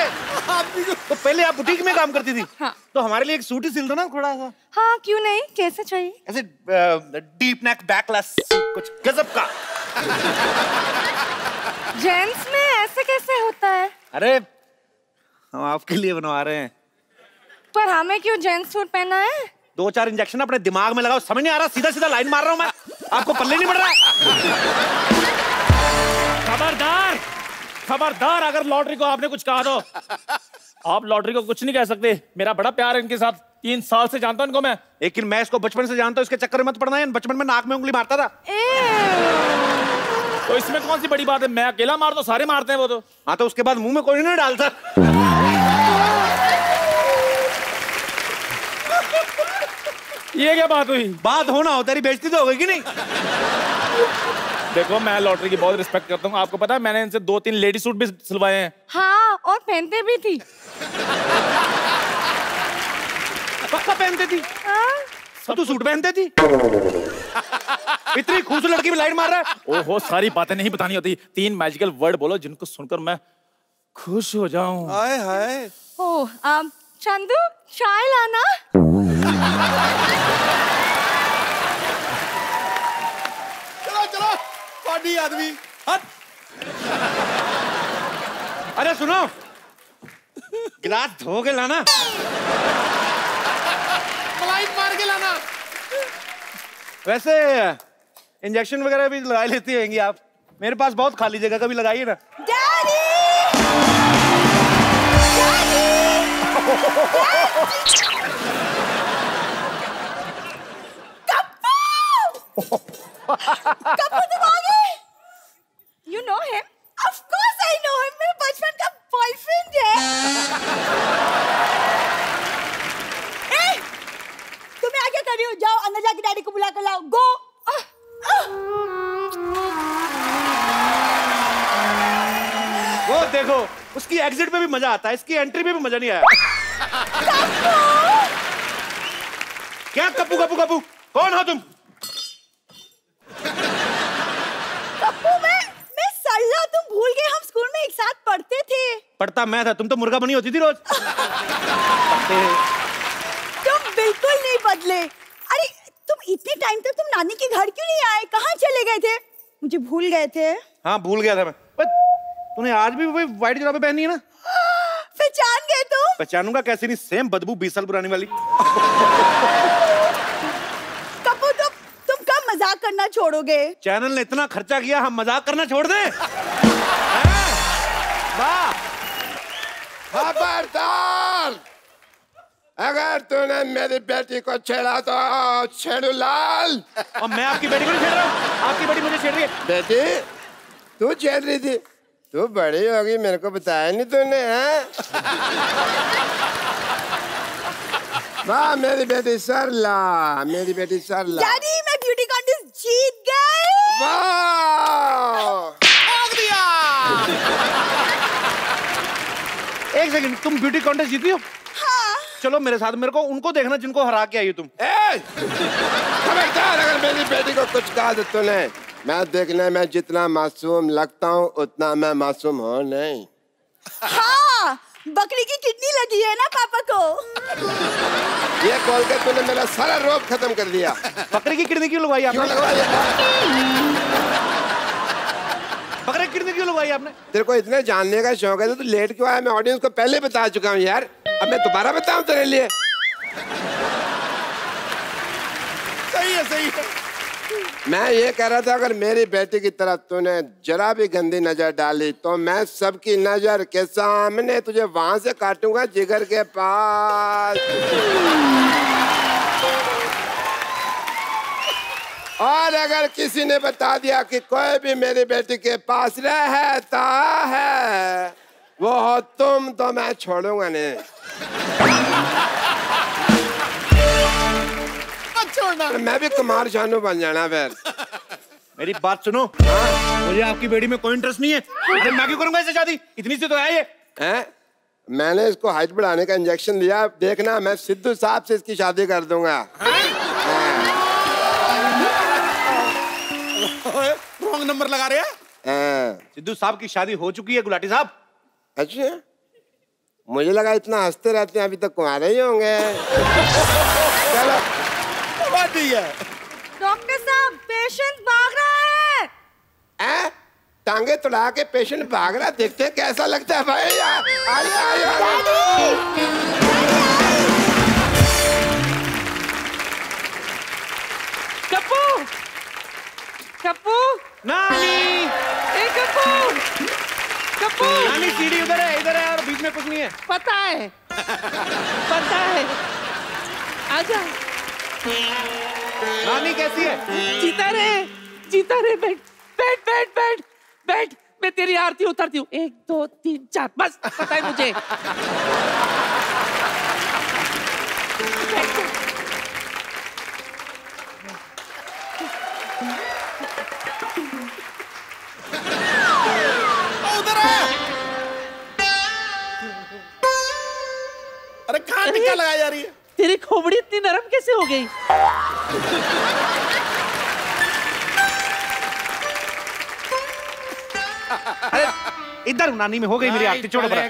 तो पहले आप बुटीक में काम करती थी। हाँ। तो हमारे लिए एक सूट ही सिल दो ना थोड़ा सा। हाँ क्यों नहीं? कैसे चाहिए? ऐसे डीप नेक बैकलेस कुछ गजब का। जेंट्स में ऐसे कैसे होता है? अरे हम आपके लिए बनवा रहे हैं। पर हमें क्यों जेंट्स सूट पहना है? दो चार इंजेक्शन अपने दिमाग में लगाओ समझ नहीं आ रहा सीधा सीधा लाइन मार रहा हूँ मैं। आपको पल्ले नहीं पड़ रहा। खबरदार। खबरदार अगर लॉटरी को आपने कुछ कहा तो। आप लॉटरी को कुछ नहीं कह सकते। मेरा बड़ा प्यार है इनके साथ। तीन साल से जानता हूँ इनको मैं। लेकिन मैं इसको बचपन से जानता हूँ इसके चक्कर में मत पड़ना है बचपन में नाक में उंगली मारता था। तो इसमें कौन सी बड़ी बात है? मैं अकेला मार तो सारे मारते हैं वो तो। हाँ तो उसके बाद मुँह में कोई नहीं डालता ये क्या बात हुई? बात होना हो तेरी बेइज्जती तो हो गई कि नहीं? देखो मैं लॉटरी की बहुत रिस्पेक्ट करता हूँ। आपको पता है मैंने इनसे दो तीन लेडी सूट भी सिलवाए हैं। हाँ और पहनते भी थी। पक्का पहनती थी? हाँ। तो सूट पहनती थी? इतनी खूबसूरत लड़की में लाइन मार रहा है। ओहो सारी बातें नहीं बतानी होती। तीन मैजिकल वर्ड बोलो जिनको सुनकर मैं खुश हो जाऊँ। हाय हाय। ओ um, चंदू चाय लाना। चलो चलो। पार्टी आदमी? हट। अरे सुनो। गिलास धो के लाना। मलाई मार के लाना। वैसे इंजेक्शन वगैरह भी लगा लेती होंगी आप। मेरे पास बहुत खाली जगह कभी लगाइए ना। डैडी! कप्पू! तुम you know him of course I know him मेरे बचपन का बॉयफ्रेंड है। ए तुम्हें आगे कर रही हो जाओ अंदर जाके डैडी को बुला कर लाओ। गो वो देखो उसकी एग्जिट पे भी मज़ा आता है इसकी एंट्री पे भी मज़ा नहीं आया। क्या? कपू कपू कपू कौन हो तुम कप्पू मैं मैं सल्ला तुम भूल गए हम स्कूल में एक साथ पढ़ते थे। पढ़ता मैं था तुम तो मुर्गा बनी होती थी रोज। तुम बिल्कुल नहीं बदले। अरे तुम इतने टाइम तक तुम नानी के घर क्यों नहीं आए? कहाँ चले गए थे? मुझे भूल गए थे। हाँ भूल गया था मैं। तूने आज भी वही व्हाइट जुराबे पहनी है ना? पहचान गए तुम? पहचानूँगा कैसे नहीं? सेम बदबू बीस साल पुरानी वाली। कप्पू तुम तुम कब मज़ाक करना छोड़ोगे। चैनल ने इतना खर्चा किया हम मज़ाक करना छोड़ दें। खबरदार। अगर तूने मेरी बेटी को छेड़ा तो छेड़ू लाल। और मैं आपकी बेटी को नहीं छेड़ रहा हूँ। आपकी बेटी मुझे छेड़ रही है। बेटी तू छेड़ रही थी। तू बड़ी होगी मेरे को बताया नहीं तूने हैं? वाह मेरी बेटी सरला मेरी बेटी सरला। डैडी मैं ब्यूटी कॉन्टेस्ट जीत गई। वाह! एक सेकंड तुम ब्यूटी कॉन्टेस्ट जीती हो। हाँ। चलो मेरे साथ मेरे को उनको देखना जिनको हरा के आई तुम। ए! खबरदार अगर मेरी बेटी को कुछ कहा तो तूने? मैं देखने में जितना मासूम लगता हूँ उतना मैं मासूम हूँ नहीं। हाँ बकरी की किडनी लगी है ना पापा को? ये बोल के तूने मेरा सारा रोग खत्म कर दिया। बकरी की किडनी क्यों लगवाई क्यों आपने लगवाया बकरी की किडनी क्यों लगवाई आपने? तेरे को इतने जानने का शौक है तो लेट क्यों आया? मैं ऑडियंस को पहले बता चुका हूँ यार। अब मैं दोबारा बताऊँ तेरे लिए? सही है सही है। मैं ये कह रहा था अगर मेरी बेटी की तरफ़ तूने जरा भी गंदी नज़र डाली तो मैं सबकी नज़र के सामने तुझे वहाँ से काटूँगा जिगर के पास। और अगर किसी ने बता दिया कि कोई भी मेरी बेटी के पास रहता है वो हो तुम तो मैं छोड़ूँगा नहीं। छोड़ना। मैं भी कुमार शानू बन जाना फिर। मेरी बात सुनो। मुझे आपकी बेटी में कोई इंटरेस्ट नहीं है। अरे मैं क्यों करूँगा ऐसे शादी? इतनी सी तो है ये। हैं? मैंने इसको हाइट बढ़ाने का इंजेक्शन लिया। देखना मैं सिद्धू साहब से इसकी शादी कर दूँगा। रॉन्ग नंबर लगा रहे हैं? हाँ, सिद्धू साहब की शादी हो चुकी है गुलाटी साहब। अच्छा। मुझे लगा इतना हँसते रहते हैं अभी तक कुमारे ही होंगे। चलो बात ठीक है? डॉक्टर साहब पेशेंट भाग रहा है। हैं? टांगे तुड़ा के पेशेंट भाग रहा देखते कैसा लगता है भाई। यार आइए कप्पू नानी। ए कप्पू कप्पू नानी सीढ़ी उधर है इधर है और बीच में कुछ नहीं है। पता है। पता है। आजा नानी कैसी है? जीता रे जीता रे बैठ बैठ बैठ बैठ बैठ। मैं तेरी आरती उतारती हूँ। एक दो तीन चार बस पता है मुझे। अरे कहाँ टिक्का लगाई जा रही है। तेरी खोपड़ी इतनी नरम कैसे हो गई? इधर नानी में हो गई मेरी आरती छोड़ो नहीं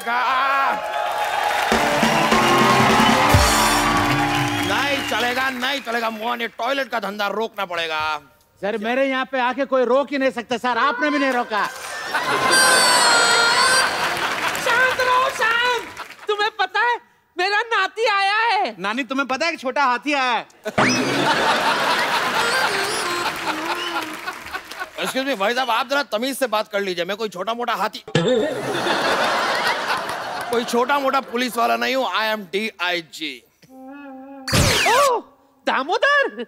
चलेगा नहीं चलेगा मोहन ये टॉयलेट का धंधा रोकना पड़ेगा। सर मेरे यहाँ पे आके कोई रोक ही नहीं सकता सर आपने भी नहीं रोका शांत रहो शांत तुम्हें पता है मेरा नाती आया है। नानी तुम्हें पता है कि छोटा हाथी आया है? एक्सक्यूज मी भाई साहब आप जरा तमीज से बात कर लीजिए। मैं कोई छोटा मोटा हाथी कोई छोटा मोटा पुलिस वाला नहीं हूँ। I am D I G Damodar!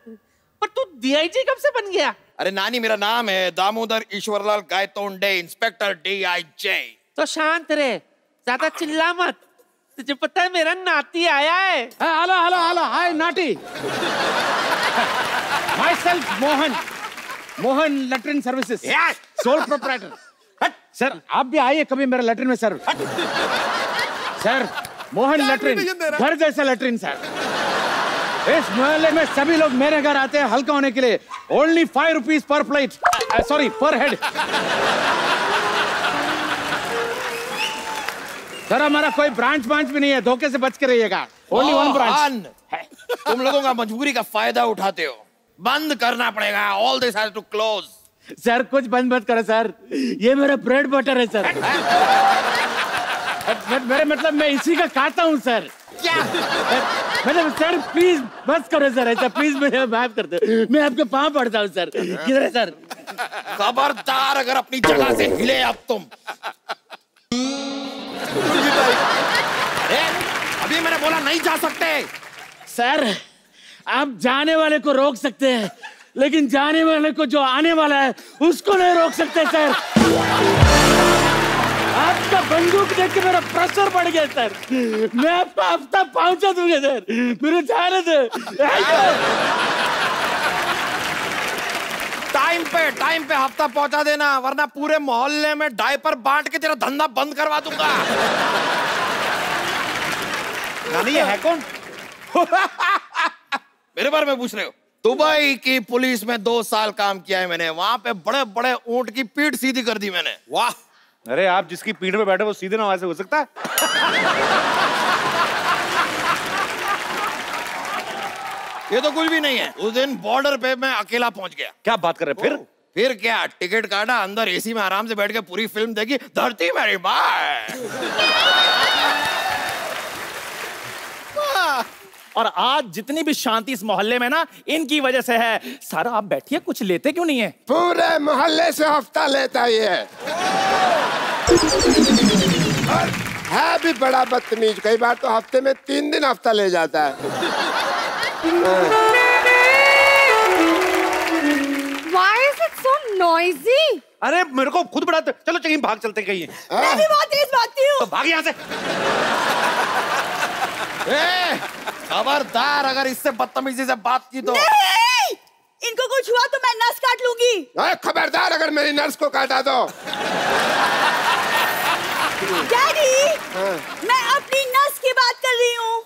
पर तू डीआईजी कब से बन गया? अरे नानी मेरा नाम है Damodar Ishwarlal Gaitonde inspector D I J तो शांत रहे ज़्यादा चिल्ला मत। तुझे पता है मेरा नाती आया है। Hello hello hello hi naughty. Myself Mohan Mohan latrine services sole proprietor sir आप भी आइए कभी मेरे लेटरिन में सर सर मोहन लेटरिन घर जैसा लेटरिन सर इस मोहल्ले में सभी लोग मेरे घर आते हैं हल्का होने के लिए। Only five rupees per plate sorry per head sir हमारा कोई ब्रांच ब्रांच भी नहीं है धोखे से बच के रहिएगा। ओनली वन ब्रांच तुम लोगों का मजबूरी का फ़ायदा उठाते हो। बंद करना पड़ेगा all this has to close sir कुछ बंद मत करो सर। ये मेरा ब्रेड बटर है सर। मेरे मतलब मैं इसी का खाता हूँ सर। क्या? मतलब सर प्लीज़ बस करो सर ऐसा प्लीज़ मेरे माफ़ कर दो। मैं आपके पाँव पड़ता हूँ सर। किधर है सर? खबरदार अगर अपनी जगह से हिले अब तुम। अरे, अभी मैंने बोला नहीं जा सकते। सर आप जाने वाले को रोक सकते हैं लेकिन जाने वाले को जो आने वाला है उसको नहीं रोक सकते सर। आपका बंदूक देख के मेरा प्रेशर बढ़ गया सर। मैं आपका हफ़्ता पहुँचा दूँगा सर। मेरे जाने दे। टाइम पे टाइम पे हफ़्ता पहुँचा देना वरना पूरे मोहल्ले में डायपर बांट के तेरा धंधा बंद करवा दूँगा। नानी ये है कौन? मेरे बारे में पूछ रहे हो। दुबई की पुलिस में दो साल काम किया है मैंने। वहाँ पे बड़े बड़े ऊँट की पीठ सीधी कर दी मैंने। वाह। अरे आप जिसकी पीठ पे बैठे वो सीधे ना वहाँ से हो सकता? है ये तो कुछ भी नहीं है। उस दिन बॉर्डर पे मैं अकेला पहुँच गया। क्या बात कर रहे हैं? फिर? फिर क्या? टिकट काटा अंदर एसी में आराम से बैठ के पूरी फ़िल्म देखी। धरती मेरी माँ और आज जितनी भी शांति इस मोहल्ले में ना इनकी वजह से है। सारा आप बैठिए कुछ लेते क्यों नहीं है? पूरे मोहल्ले से हफ़्ता लेता ही है और है भी बड़ा बदतमीज। कई बार तो हफ़्ते में तीन दिन हफ़्ता ले जाता है। नॉइजी अरे मेरे को खुद बड़ा चलो कहीं भाग चलते कहीं। मैं भी बहुत तेज भागती हूँ। तो भाग यहाँ से। ए, खबरदार अगर इससे बदतमीजी से बात की तो। नहीं! इनको कुछ हुआ तो मैं नस काट लूँगी। अरे खबरदार अगर मेरी नर्स को काटा तो। डैडी मैं अपनी नस की बात कर रही हूँ।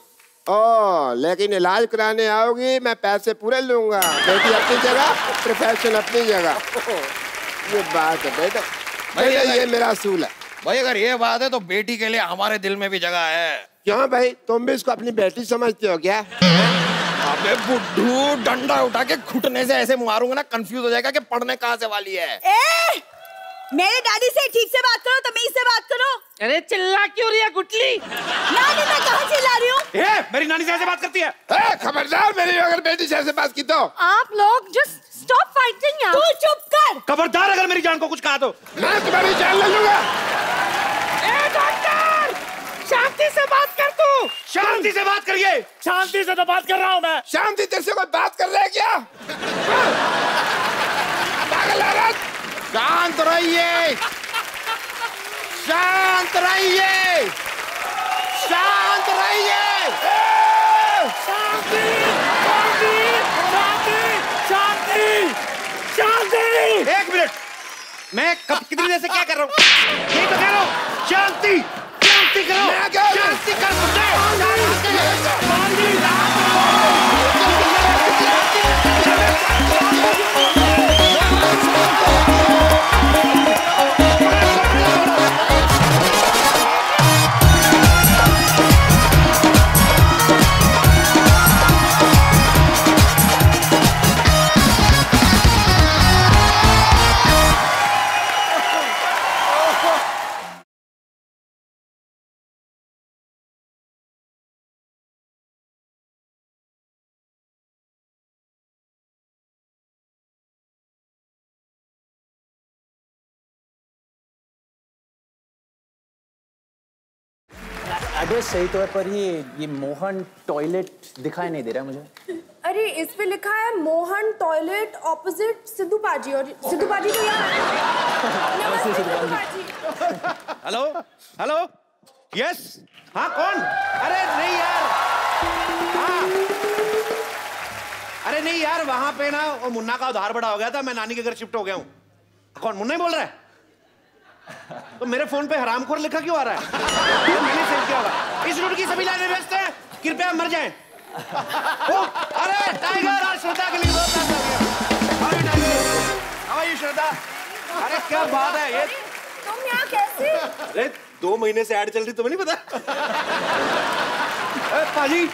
ओ लेकिन इलाज कराने आओगी मैं पैसे पूरे लूँगा। बेटी अपनी जगह प्रोफेशन अपनी जगह। ये बात है बेटा। बेटा ये मेरा असूल है। भाई अगर ये बात है तो बेटी के लिए हमारे दिल में भी जगह है। क्यों भाई? तुम भी इसको अपनी बेटी समझते हो क्या? अबे बुड्ढू डंडा उठा के घुटने से ऐसे मारूँगा ना कंफ्यूज हो जाएगा कि पढ़ने कहाँ से वाली है। ए! मेरे डैडी से ठीक से बात करो तमीज से बात करो। अरे चिल्ला क्यों रही है गुटली? नानी मैं कहाँ चिल्ला रही हूँ? मेरी नानी से ऐसे बात करती है। खबरदार मेरी अगर बेटी से ऐसे बात की तो। आप लोग जस्ट स्टॉप फाइटिंग यार तू चुप कर। खबरदार अगर मेरी जान को कुछ कहा तो। मैं तुम्हारी जान ले लूँगा। डॉक्टर! शांति से बात कर तू। शांति से बात करिए। शांति से तो बात कर रहा हूँ मैं। शांति तेरे से कोई बात कर रहा है क्या? पागल औरत! शांत रहिए। शांत रहिए। शांत रहिए। शांति शांति शांति शांति शांति। एक मिनट। मैं कब कितनी देर से क्या कर रहा हूँ? यही तो कह रहा हूँ शांति शांति करो। क्या करूँ? शांति एड्रेस सही तौर पर ही ये मोहन टॉयलेट दिखाई नहीं दे रहा मुझे। अरे इस पे लिखा है मोहन टॉयलेट ऑपोजिट सिद्धू पाजी और सिद्धू पाजी तो यहाँ है। हेलो हेलो यस हाँ कौन? अरे नहीं यार। हाँ। अरे नहीं यार वहाँ पे ना वो मुन्ना का उधार बड़ा हो गया था मैं नानी के घर शिफ्ट हो गया हूँ। कौन मुन्ना ही बोल रहा है? तो मेरे फ़ोन पे हरामखोर लिखा क्यों आ रहा है? ये मैंने सेव किया होगा? इस रूट की सभी लाइनें व्यस्त हैं। कृपया मर जाएँ। ओ, अरे टाइगर आज श्रद्धा के लिए अरे are श्रद्धा। अरे क्या बात है ये तुम यहाँ कैसे? अरे दो महीने से ऐड चल रही तुम्हें नहीं पता? अरे पाजी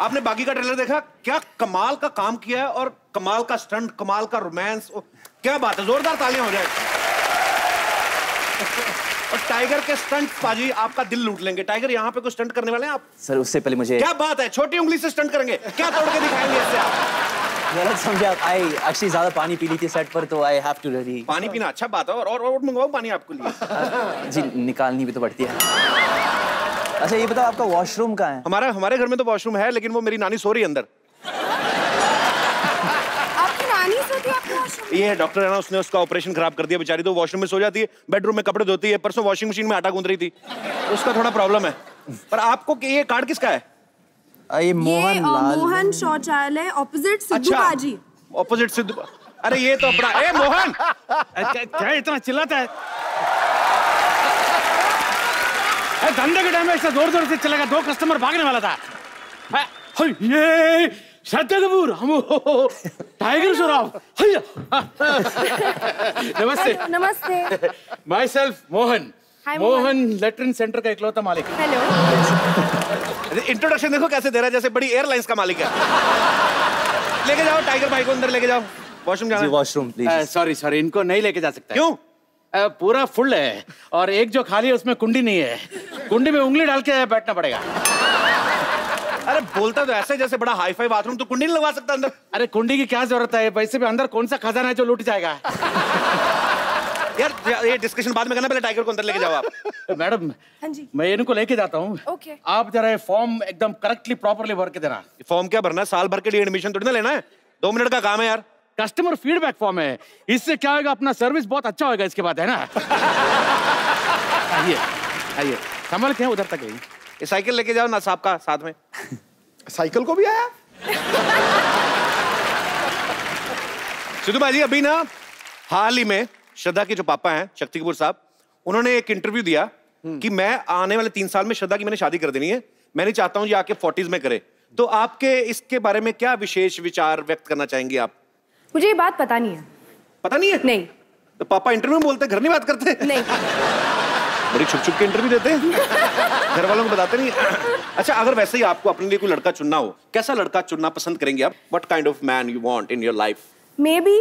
आपने बाकी का ट्रेलर देखा? क्या कमाल का काम किया है और कमाल का स्टंट कमाल का रोमांस क्या बात है जोरदार तालियाँ हो जाए। और टाइगर के स्टंट पाजी आपका दिल लूट लेंगे। टाइगर यहाँ पे कुछ स्टंट करने वाले हैं आप? सर उससे पहले मुझे क्या बात है छोटी उंगली से स्टंट करेंगे। क्या तोड़ के दिखाएँगे इससे आप? गलत समझा। आई एक्चुअली ज़्यादा पानी पी ली थी सेट पर तो आई हैव टू रेडी पानी पीना अच्छा बात है और और, और मंगवाओ पानी आपके लिए। जी निकालनी भी तो पड़ती है। अच्छा ये बताओ आपका वॉशरूम कहाँ है? हमारा हमारे घर में तो वॉशरूम है लेकिन वो मेरी नानी सो रही है अंदर आपकी नानी सोती है आपके वॉशरूम ये डॉक्टर है ना उसने उसका ऑपरेशन खराब कर दिया बेचारी तो वॉशरूम में सो जाती है बेडरूम में कपड़े धोती है परसों वॉशिंग मशीन में आटा गूंद रही थी। उसका थोड़ा प्रॉब्लम है। पर आपको ये कार्ड किसका है? ये मोहन लाल। मोहन शौचालय ऑपोजिट सिद्धू अच्छा पाजी ऑपोजिट सिद्धू अरे ये तो अपना ए मोहन! क्या, क्या इतना चिल्लाता है? धंधे के टाइम में ऐसा ज़ोर ज़ोर से चलेगा दो कस्टमर भागने वाला था। ये श्रद्धा कपूर हम टाइगर श्रॉफ हैया। नमस्ते नमस्ते myself Mohan Mohan latrine centre का इकलौता मालिक हेलो इंट्रोडक्शन देखो कैसे दे रहा है जैसे बड़ी एयरलाइंस का मालिक है लेके जाओ टाइगर भाई को अंदर लेके जाओ वॉशरूम जी जाना वॉशरूम प्लीज़ सॉरी सॉरी इनको नहीं लेके जा सकता क्यों पूरा फुल है और एक जो खाली है उसमें कुंडी नहीं है कुंडी में उंगली डाल के बैठना पड़ेगा अरे बोलता तो ऐसे जैसे बड़ा हाई फाई बाथरूम तो कुंडी नहीं लगवा सकता अंदर? अरे कुंडी की क्या ज़रूरत है? वैसे भी अंदर कौन सा खजाना है जो लूट जाएगा? यार ये डिस्कशन बाद में करना पहले टाइगर को अंदर लेके जाओ आप। मैडम हाँ जी। मैं इनको लेके जाता हूँ। ओके। आप जरा फॉर्म एकदम करेक्टली प्रॉपरली भर के देना। फॉर्म क्या भरना है? साल भर के लिए एडमिशन थोड़ी ना लेना है? दो मिनट का काम है यार। कस्टमर फीडबैक फॉर्म है। इससे क्या होगा? अपना सर्विस बहुत अच्छा होगा इसके बाद है ना? आइए आइए। संभल के उधर तक आइए ये साइकिल लेके जाओ ना साहब का साथ में। साइकिल को भी आया? सिद्धू भाई अभी ना हाल ही में श्रद्धा के जो पापा हैं शक्ति कपूर साहब उन्होंने एक इंटरव्यू दिया कि मैं आने वाले तीन साल में श्रद्धा की मैंने शादी कर देनी है। मैं नहीं चाहता हूँ ये आके फोर्टीज में करे। तो आपके इसके बारे में क्या विशेष विचार व्यक्त करना चाहेंगे आप? मुझे ये बात पता नहीं है। पता नहीं है? नहीं। तो पापा इंटरव्यू में बोलते घर नहीं बात करते? नहीं। बड़ी छुप छुप के इंटरव्यू देते हैं। घर वालों को बताते नहीं अच्छा अगर वैसे ही आपको अपने लिए कोई लड़का चुनना हो कैसा लड़का चुनना पसंद करेंगे आप? What kind of man you want in your life maybe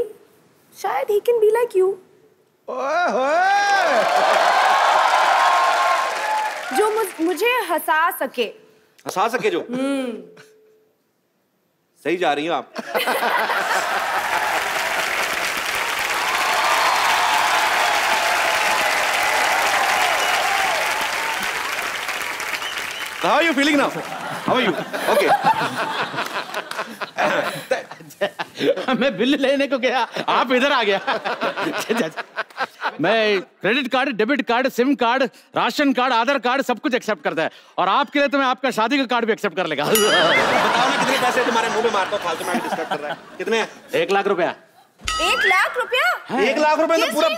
शायद ही कैन बी लाइक यू जो मुझ, मुझे हंसा सके। हंसा सके जो? सही जा रही हो आप। How are you feeling now? How are you? Okay. मैं बिल लेने को गया। आप इधर आ गया। मैं credit card debit card sim card ration card Aadhaar card सब कुछ एक्सेप्ट करता है। और आपके लिए तो मैं आपका शादी का कार्ड भी एक्सेप्ट कर लेगा। बताओ ना कितने पैसे तुम्हारे मुँह में मारता हूँ फालतू में डिस्टर्ब कर रहा है। कितने? एक लाख रुपया। एक लाख रुपया? एक लाख रुपए तो पूरा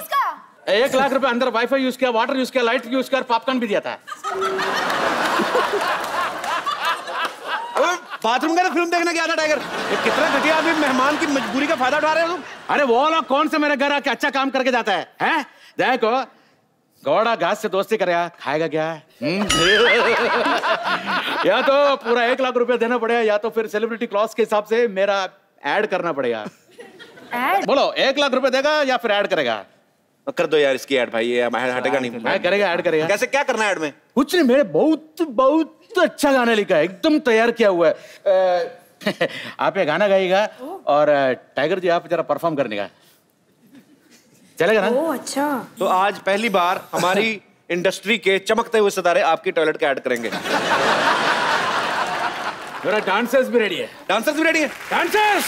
एक लाख रुपए अंदर वाईफाई यूज़ किया वाटर यूज़ किया लाइट यूज़ किया और पॉपकॉर्न भी दिया था। बाथरूम का फ़िल्म देखने गया था टाइगर कितना घटिया आदमी मेहमान की मजबूरी का फ़ायदा उठा रहे हो तुम। अरे वो लोग कौन से मेरे घर आके अच्छा काम करके जाता है हैं? देखो गौड़ा घास से दोस्ती करेगा खाएगा क्या? हम्म? या तो पूरा एक लाख रुपया देना पड़ेगा या तो फिर सेलिब्रिटी क्लॉस के हिसाब से मेरा ऐड करना पड़ेगा। बोलो एक लाख रुपए देगा या फिर ऐड करेगा? कर दो यार इसकी ऐड भाई ये हटेगा नहीं। मैं करेगा ऐड करेगा। कैसे क्या करना है ऐड में? कुछ नहीं मेरे बहुत बहुत अच्छा गाना लिखा है एकदम तैयार किया हुआ है। आप ये गाना गाइएगा और टाइगर जी आप जरा परफॉर्म करने का। चलेगा ना? ओ अच्छा। तो आज पहली बार हमारी इंडस्ट्री के चमकते हुए सितारे आपकी टॉयलेट का ऐड करेंगे। मेरा डांसर्स भी रेडी है। डांसर्स भी रेडी है? डांसर्स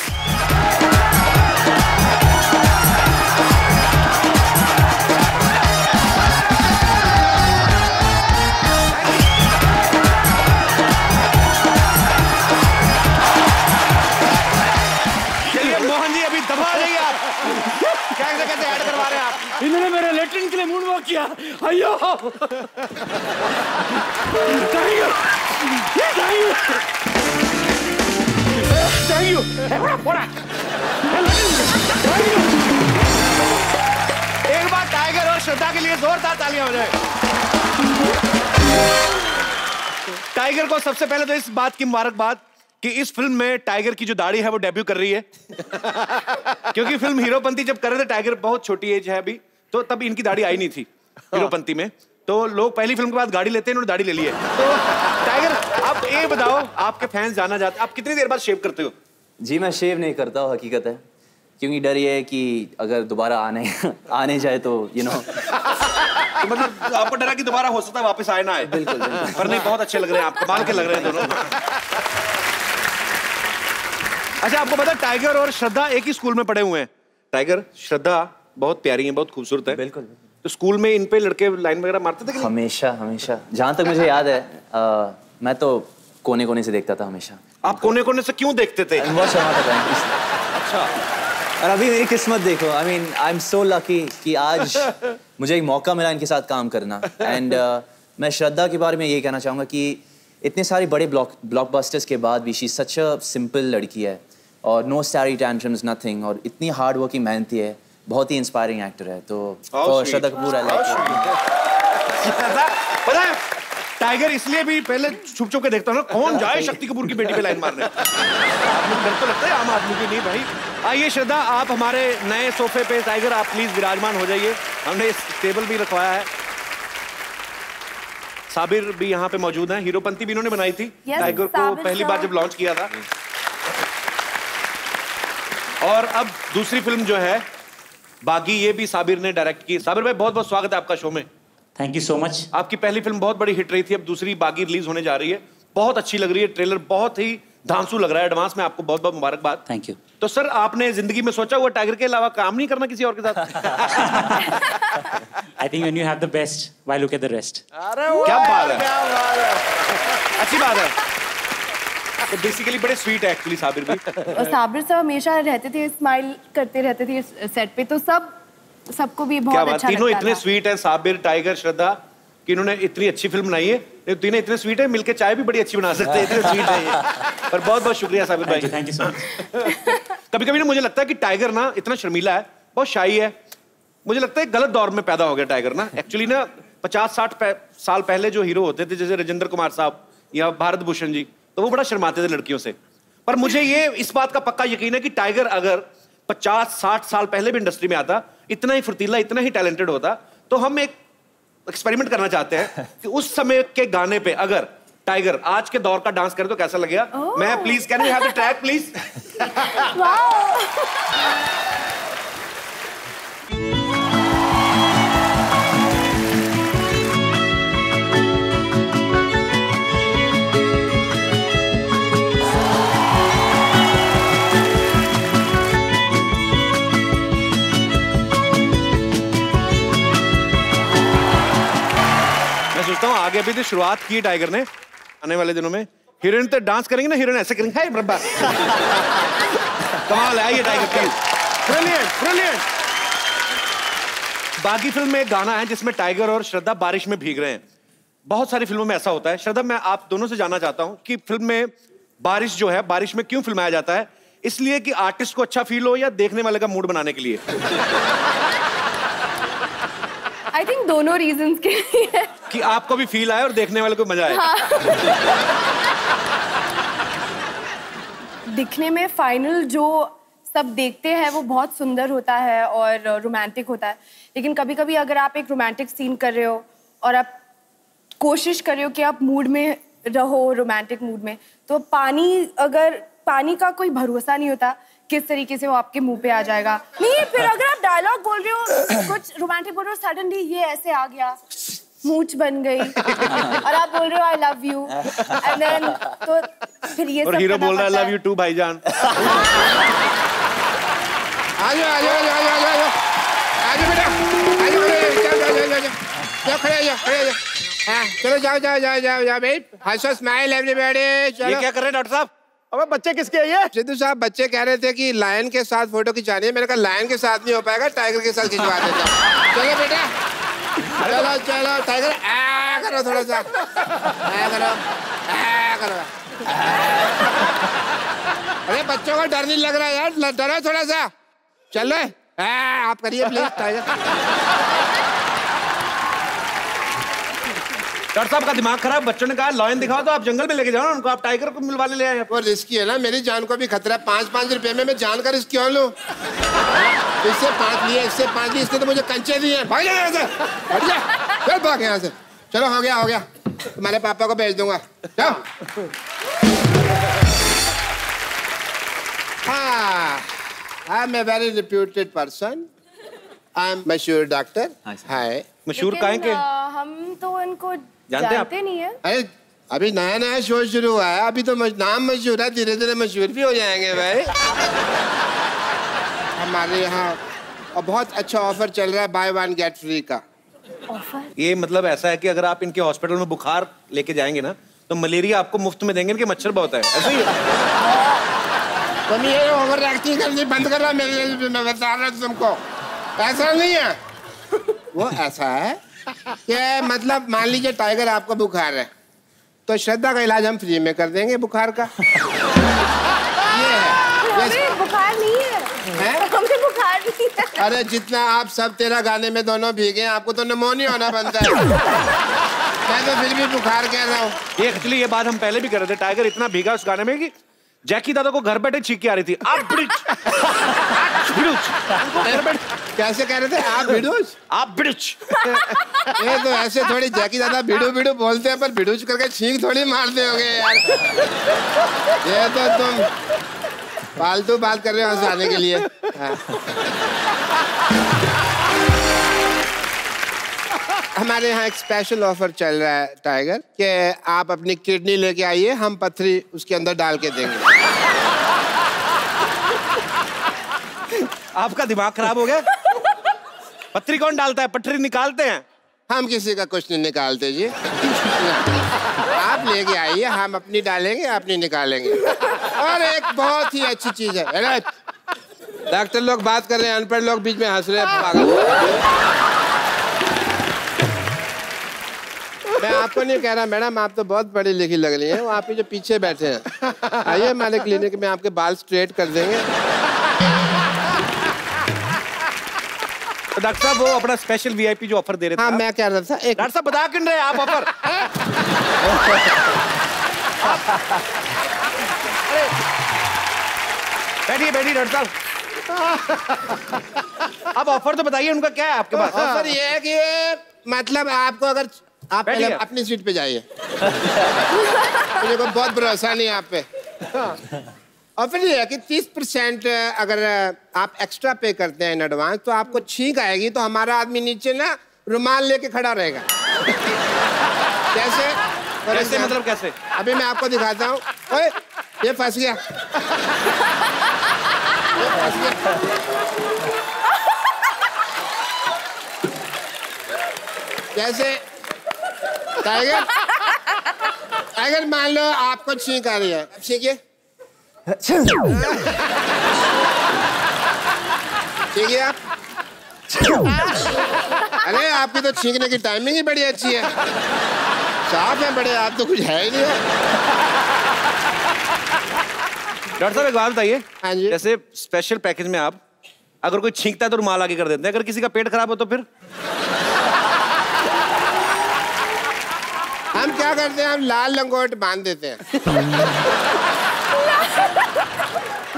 लिए मूड वॉक किया अयो थैंक यू थैंक यू एक बार टाइगर और श्रद्धा के लिए जोरदार तालियाँ हो जाए टाइगर को सबसे पहले तो इस बात की मुबारकबाद कि इस फ़िल्म में टाइगर की जो दाढ़ी है, वो डेब्यू कर रही है। क्योंकि फ़िल्म हीरोपंती जब कर रहे थे टाइगर बहुत छोटी एज है अभी। तो तब इनकी दाढ़ी आई नहीं थी हीरोपंती में। तो लोग पहली फ़िल्म के बाद गाड़ी लेते हैं इन्होंने दाढ़ी ले ली है। तो टाइगर आप ये बताओ आपके फैंस जाना चाहते आप कितनी देर बाद शेव करते हो? जी मैं शेव नहीं करता हूँ हकीकत है। क्योंकि डर ये है कि अगर दोबारा आने आने जाए तो यू नो तो मतलब आपको डरा कि दोबारा हो सकता है वापस आए ना आए। बिल्कुल पर नहीं बहुत अच्छे लग रहे हैं आप कमाल के लग रहे हैं दोनों। अच्छा आपको पता टाइगर और श्रद्धा एक ही स्कूल में पढ़े हुए हैं। टाइगर श्रद्धा बहुत प्यारी है बहुत खूबसूरत है। बिल्कुल। तो स्कूल में इन पे लड़के लाइन वगैरह मारते थे हमेशा हमेशा। जहाँ तक मुझे याद है अ, मैं तो कोने कोने से देखता था हमेशा। आप कोने कोने से क्यों देखते थे? बहुत शर्माता था अच्छा। और अभी मेरी किस्मत देखो I mean I am so lucky कि आज मुझे एक मौका मिला इनके साथ काम करना। एंड uh, मैं श्रद्धा के बारे में ये कहना चाहूँगा कि इतने सारे बड़े ब्लॉक ब्लॉकबस्टर्स के बाद भी शी सच अ सिंपल लड़की है। और नो स्टैरी टैंट्रम्स नथिंग और इतनी हार्ड वर्किंग मेहनती है बहुत ही इंस्पायरिंग एक्टर है तो श्रद्धा कपूर आई पता है टाइगर इसलिए भी पहले छुप छुप के देखता हूँ ना कौन जाए शक्ति कपूर की बेटी पे लाइन मारने? डर तो लगता है आम आदमी की नहीं भाई। आइए श्रद्धा आप हमारे नए सोफे पे टाइगर आप प्लीज़ विराजमान हो जाइए। हमने इस टेबल भी रखवाया है। साबिर भी यहाँ पे मौजूद हैं हीरोपंती भी इन्होंने बनाई थी। Yes, टाइगर को पहली बार जब लॉन्च किया था। और अब दूसरी फ़िल्म जो है बागी ये भी साबिर ने डायरेक्ट की। साबिर भाई बहुत बहुत स्वागत है आपका शो में। थैंक यू सो मच आपकी पहली फ़िल्म बहुत बड़ी हिट रही थी अब दूसरी बागी रिलीज़ होने जा रही है। बहुत अच्छी लग रही है ट्रेलर बहुत ही धांसू लग रहा है एडवांस में आपको बहुत बहुत मुबारकबाद। थैंक यू तो सर आपने ज़िंदगी में सोचा हुआ टाइगर के अलावा काम नहीं करना किसी और के साथ? I think when you have the best why look at the rest अरे क्या बात है। क्या बात है। अच्छी बात है। तो बेसिकली बड़े स्वीट है एक्चुअली साबिर भी। और साबिर साहब हमेशा रहते थे स्माइल करते रहते थे सेट पे तो सब सबको भी बहुत बात अच्छा तीनों इतने स्वीट हैं साबिर टाइगर श्रद्धा कि इन्होंने इतनी अच्छी फ़िल्म बनाई है। तीनों इतने स्वीट है मिलके चाय भी बड़ी अच्छी बना सकते हैं इतने स्वीट है ये। पर बहुत बहुत शुक्रिया साबिर भाई। थैंक यू सो मच कभी कभी ना मुझे लगता है कि टाइगर ना इतना शर्मीला है बहुत शाही है। मुझे लगता है गलत दौर में पैदा हो गया टाइगर ना। एक्चुअली ना पचास साठ साल पहले जो हीरो होते थे जैसे राजेंद्र कुमार साहब या भारत भूषण जी तो वो बड़ा शर्माते थे लड़कियों से। पर मुझे ये इस बात का पक्का यकीन है कि टाइगर अगर पचास साठ साल पहले भी इंडस्ट्री में आता इतना ही फुर्तीला इतना ही टैलेंटेड होता तो हम एक एक्सपेरिमेंट करना चाहते हैं कि उस समय के गाने पे अगर टाइगर आज के दौर का डांस करे तो कैसा लगेगा? मैं please can you have the track please अभी तो शुरुआत की टाइगर ने, आने वाले दिनों में। हीरोइन तो डांस करेंगे ना हीरोइन ऐसे करेंगे। कमाल है आइए टाइगर प्लीज़ ब्रिलियंट ब्रिलियंट बाकी फ़िल्म में एक गाना है जिसमें टाइगर और श्रद्धा बारिश में भीग रहे हैं। बहुत सारी फ़िल्मों में ऐसा होता है। श्रद्धा, मैं आप दोनों से जानना चाहता हूँ कि फ़िल्म में बारिश जो है, बारिश में क्यों फिल्माया जाता है? इसलिए कि आर्टिस्ट को अच्छा फील हो या देखने वाले का मूड बनाने के लिए? आई थिंक दोनों रीजंस के लिए। कि आपको भी फील आए और देखने वाले को मज़ा आए दिखने में फाइनल जो सब देखते हैं, वो बहुत सुंदर होता है और रोमांटिक होता है। लेकिन कभी कभी अगर आप एक रोमांटिक सीन कर रहे हो और आप कोशिश कर रहे हो कि आप मूड में रहो रोमांटिक मूड में तो पानी अगर, पानी का कोई भरोसा नहीं होता किस तरीके से वो आपके मुँह पे आ जाएगा। नहीं, फिर अगर आप डायलॉग बोल रहे हो, कुछ रोमांटिक बोल रहे हो सडनली ये ऐसे आ गया। मूछ बन गई। और आप बोल रहे हो I love you and then तो फिर ये और हीरो बोल रहा है लव यू टू भाईजान आ जाओ आ जाओ आ जाओ आ जाओ आ जाओ बेटा आ जाओ बेटा जाओ जाओ जाओ जाओ जाओ खड़े हो जाओ खड़े हो जाओ हाँ चलो जाओ जाओ जाओ जाओ जाओ भाई। हंसो स्माइल एवरीबॉडी चलो। ये क्या कर रहे हैं डॉक्टर साहब? अबे बच्चे किसके हैं ये? सिद्धू साहब बच्चे कह रहे थे कि लायन के साथ फ़ोटो खिंचानी है। मैंने कहा लायन के साथ नहीं हो पाएगा टाइगर के साथ खिंचवा देता चलो बेटा चलो चलो, टाइगर करो थोड़ा सा। करो करो। अरे, बच्चों को डर नहीं लग रहा यार डरा थोड़ा सा। चलो आप करिए प्लीज़ टाइगर। डॉक्टर साहब का दिमाग खराब बच्चों ने कहा लॉयन दिखाओ तो आप जंगल में लेके जाओ ना उनको आप टाइगर को मिलवाने ले आए। वो रिस्की है ना मेरी जान को भी खतरा है। पाँच पाँच रुपए में मैं जान का रिस्क क्यों लूँ। इससे पाँच लिए इससे पाँच लिए इसने तो मुझे कंचे दिए भाग जा यहाँ से हट जा। चल भाग यहाँ से। चलो हो गया हो गया। तुम्हारे पापा को भेज दूँगा। जाओ। हाँ I am a very reputed person I am मशहूर डॉक्टर हाय मशहूर लेकिन, के? हम तो इनको जानते हैं आप? नहीं है। अरे अभी नया नया शो शुरू हुआ है अभी तो मश, नाम मशहूर है धीरे धीरे मशहूर भी हो जाएँगे भाई। हमारे यहाँ और बहुत अच्छा ऑफ़र चल रहा है बाय वन गेट फ्री का। ये मतलब ऐसा है कि अगर आप इनके हॉस्पिटल में बुखार लेके जाएँगे ना तो मलेरिया आपको मुफ़्त में देंगे इनके मच्छर बहुत है। ऐसा ही है। तुम ये ओवर एक्टिंग करनी बंद कर रहा मेरे मैं बता रहा तुमको। ऐसा नहीं है। वो ऐसा है कि मतलब मान लीजिए टाइगर आपका बुखार है तो श्रद्धा का इलाज हम फ्री में कर देंगे बुखार का। ये है। हमें बुखार नहीं है। हैं? हमें बुखार नहीं है। अरे जितना आप सब तेरा गाने में दोनों भीगे आपको तो निमोनिया होना बनता है। मैं तो फिर भी बुखार कह रहा हूँ। ये एक्चुअली ये बात हम पहले भी कर रहे थे टाइगर इतना भीगा उस गाने में कि जैकी दादा को घर बैठे छींक के आ रही थी आप कैसे कह रहे थे आप भिडूच आप बिड़ुच ये तो ऐसे थोड़ी जैकी दादा भिडू भिडू बोलते हैं पर भिडूच करके छींक थोड़ी मारते होगे यार। ये तो तुम फालतू बात कर रहे हो हंसाने के लिए। हाँ। हमारे यहाँ एक स्पेशल ऑफ़र चल रहा है टाइगर कि आप अपनी किडनी लेके आइए हम पथरी उसके अंदर डाल के देंगे। आपका दिमाग खराब हो गया? पत्थरी कौन डालता है? पटरी निकालते हैं। हम किसी का कुछ नहीं निकालते जी। आप लेके आइए, हम अपनी डालेंगे, अपनी निकालेंगे। और एक बहुत ही अच्छी चीज़ है डॉक्टर लोग बात कर रहे हैं, अनपढ़ लोग बीच में हंस रहे हैं मैं आपको नहीं कह रहा, मैडम, आप तो बहुत पढ़ी लिखी लग रही हैं, वो आप जो पीछे बैठे हैं। आइए हमारे क्लिनिक में आपके बाल स्ट्रेट कर देंगे। तो डॉक्टर साहब वो अपना स्पेशल वीआईपी जो ऑफ़र दे रहे थे हाँ मैं कह रहा था एक डॉक्टर साहब बता क्यों रहे आप ऑफ़र बैठिए बैठिए डॉक्टर साहब। अब ऑफ़र तो बताइए उनका क्या है आपके पास? ऑफ़र ये है कि मतलब आपको अगर आप पहले अपनी सीट पे जाइए। मुझे बहुत भरोसा नहीं है आप पे। ऑफ़र ये है कि 30 परसेंट अगर आप एक्स्ट्रा पे करते हैं इन एडवांस तो आपको छींक आएगी तो हमारा आदमी नीचे ना रुमाल लेके खड़ा रहेगा। कैसे? कैसे मतलब कैसे? अभी मैं आपको दिखाता हूँ। ओए ये फंस गया। ये फंस गया। जैसे टाइगर? टाइगर मान लो आपको छींक आ रही है। अब आप? अरे आपकी तो छींकने की टाइमिंग ही बड़ी अच्छी है। साफ़ है बड़े आप तो कुछ है ही नहीं। है डॉक्टर साहब एक बात बताइए। हाँ जी। जैसे स्पेशल पैकेज में आप अगर कोई छींकता है तो रुमाल आगे कर देते हैं। अगर किसी का पेट खराब हो तो फिर? हम क्या करते हैं हम लाल लंगोट बाँध देते हैं।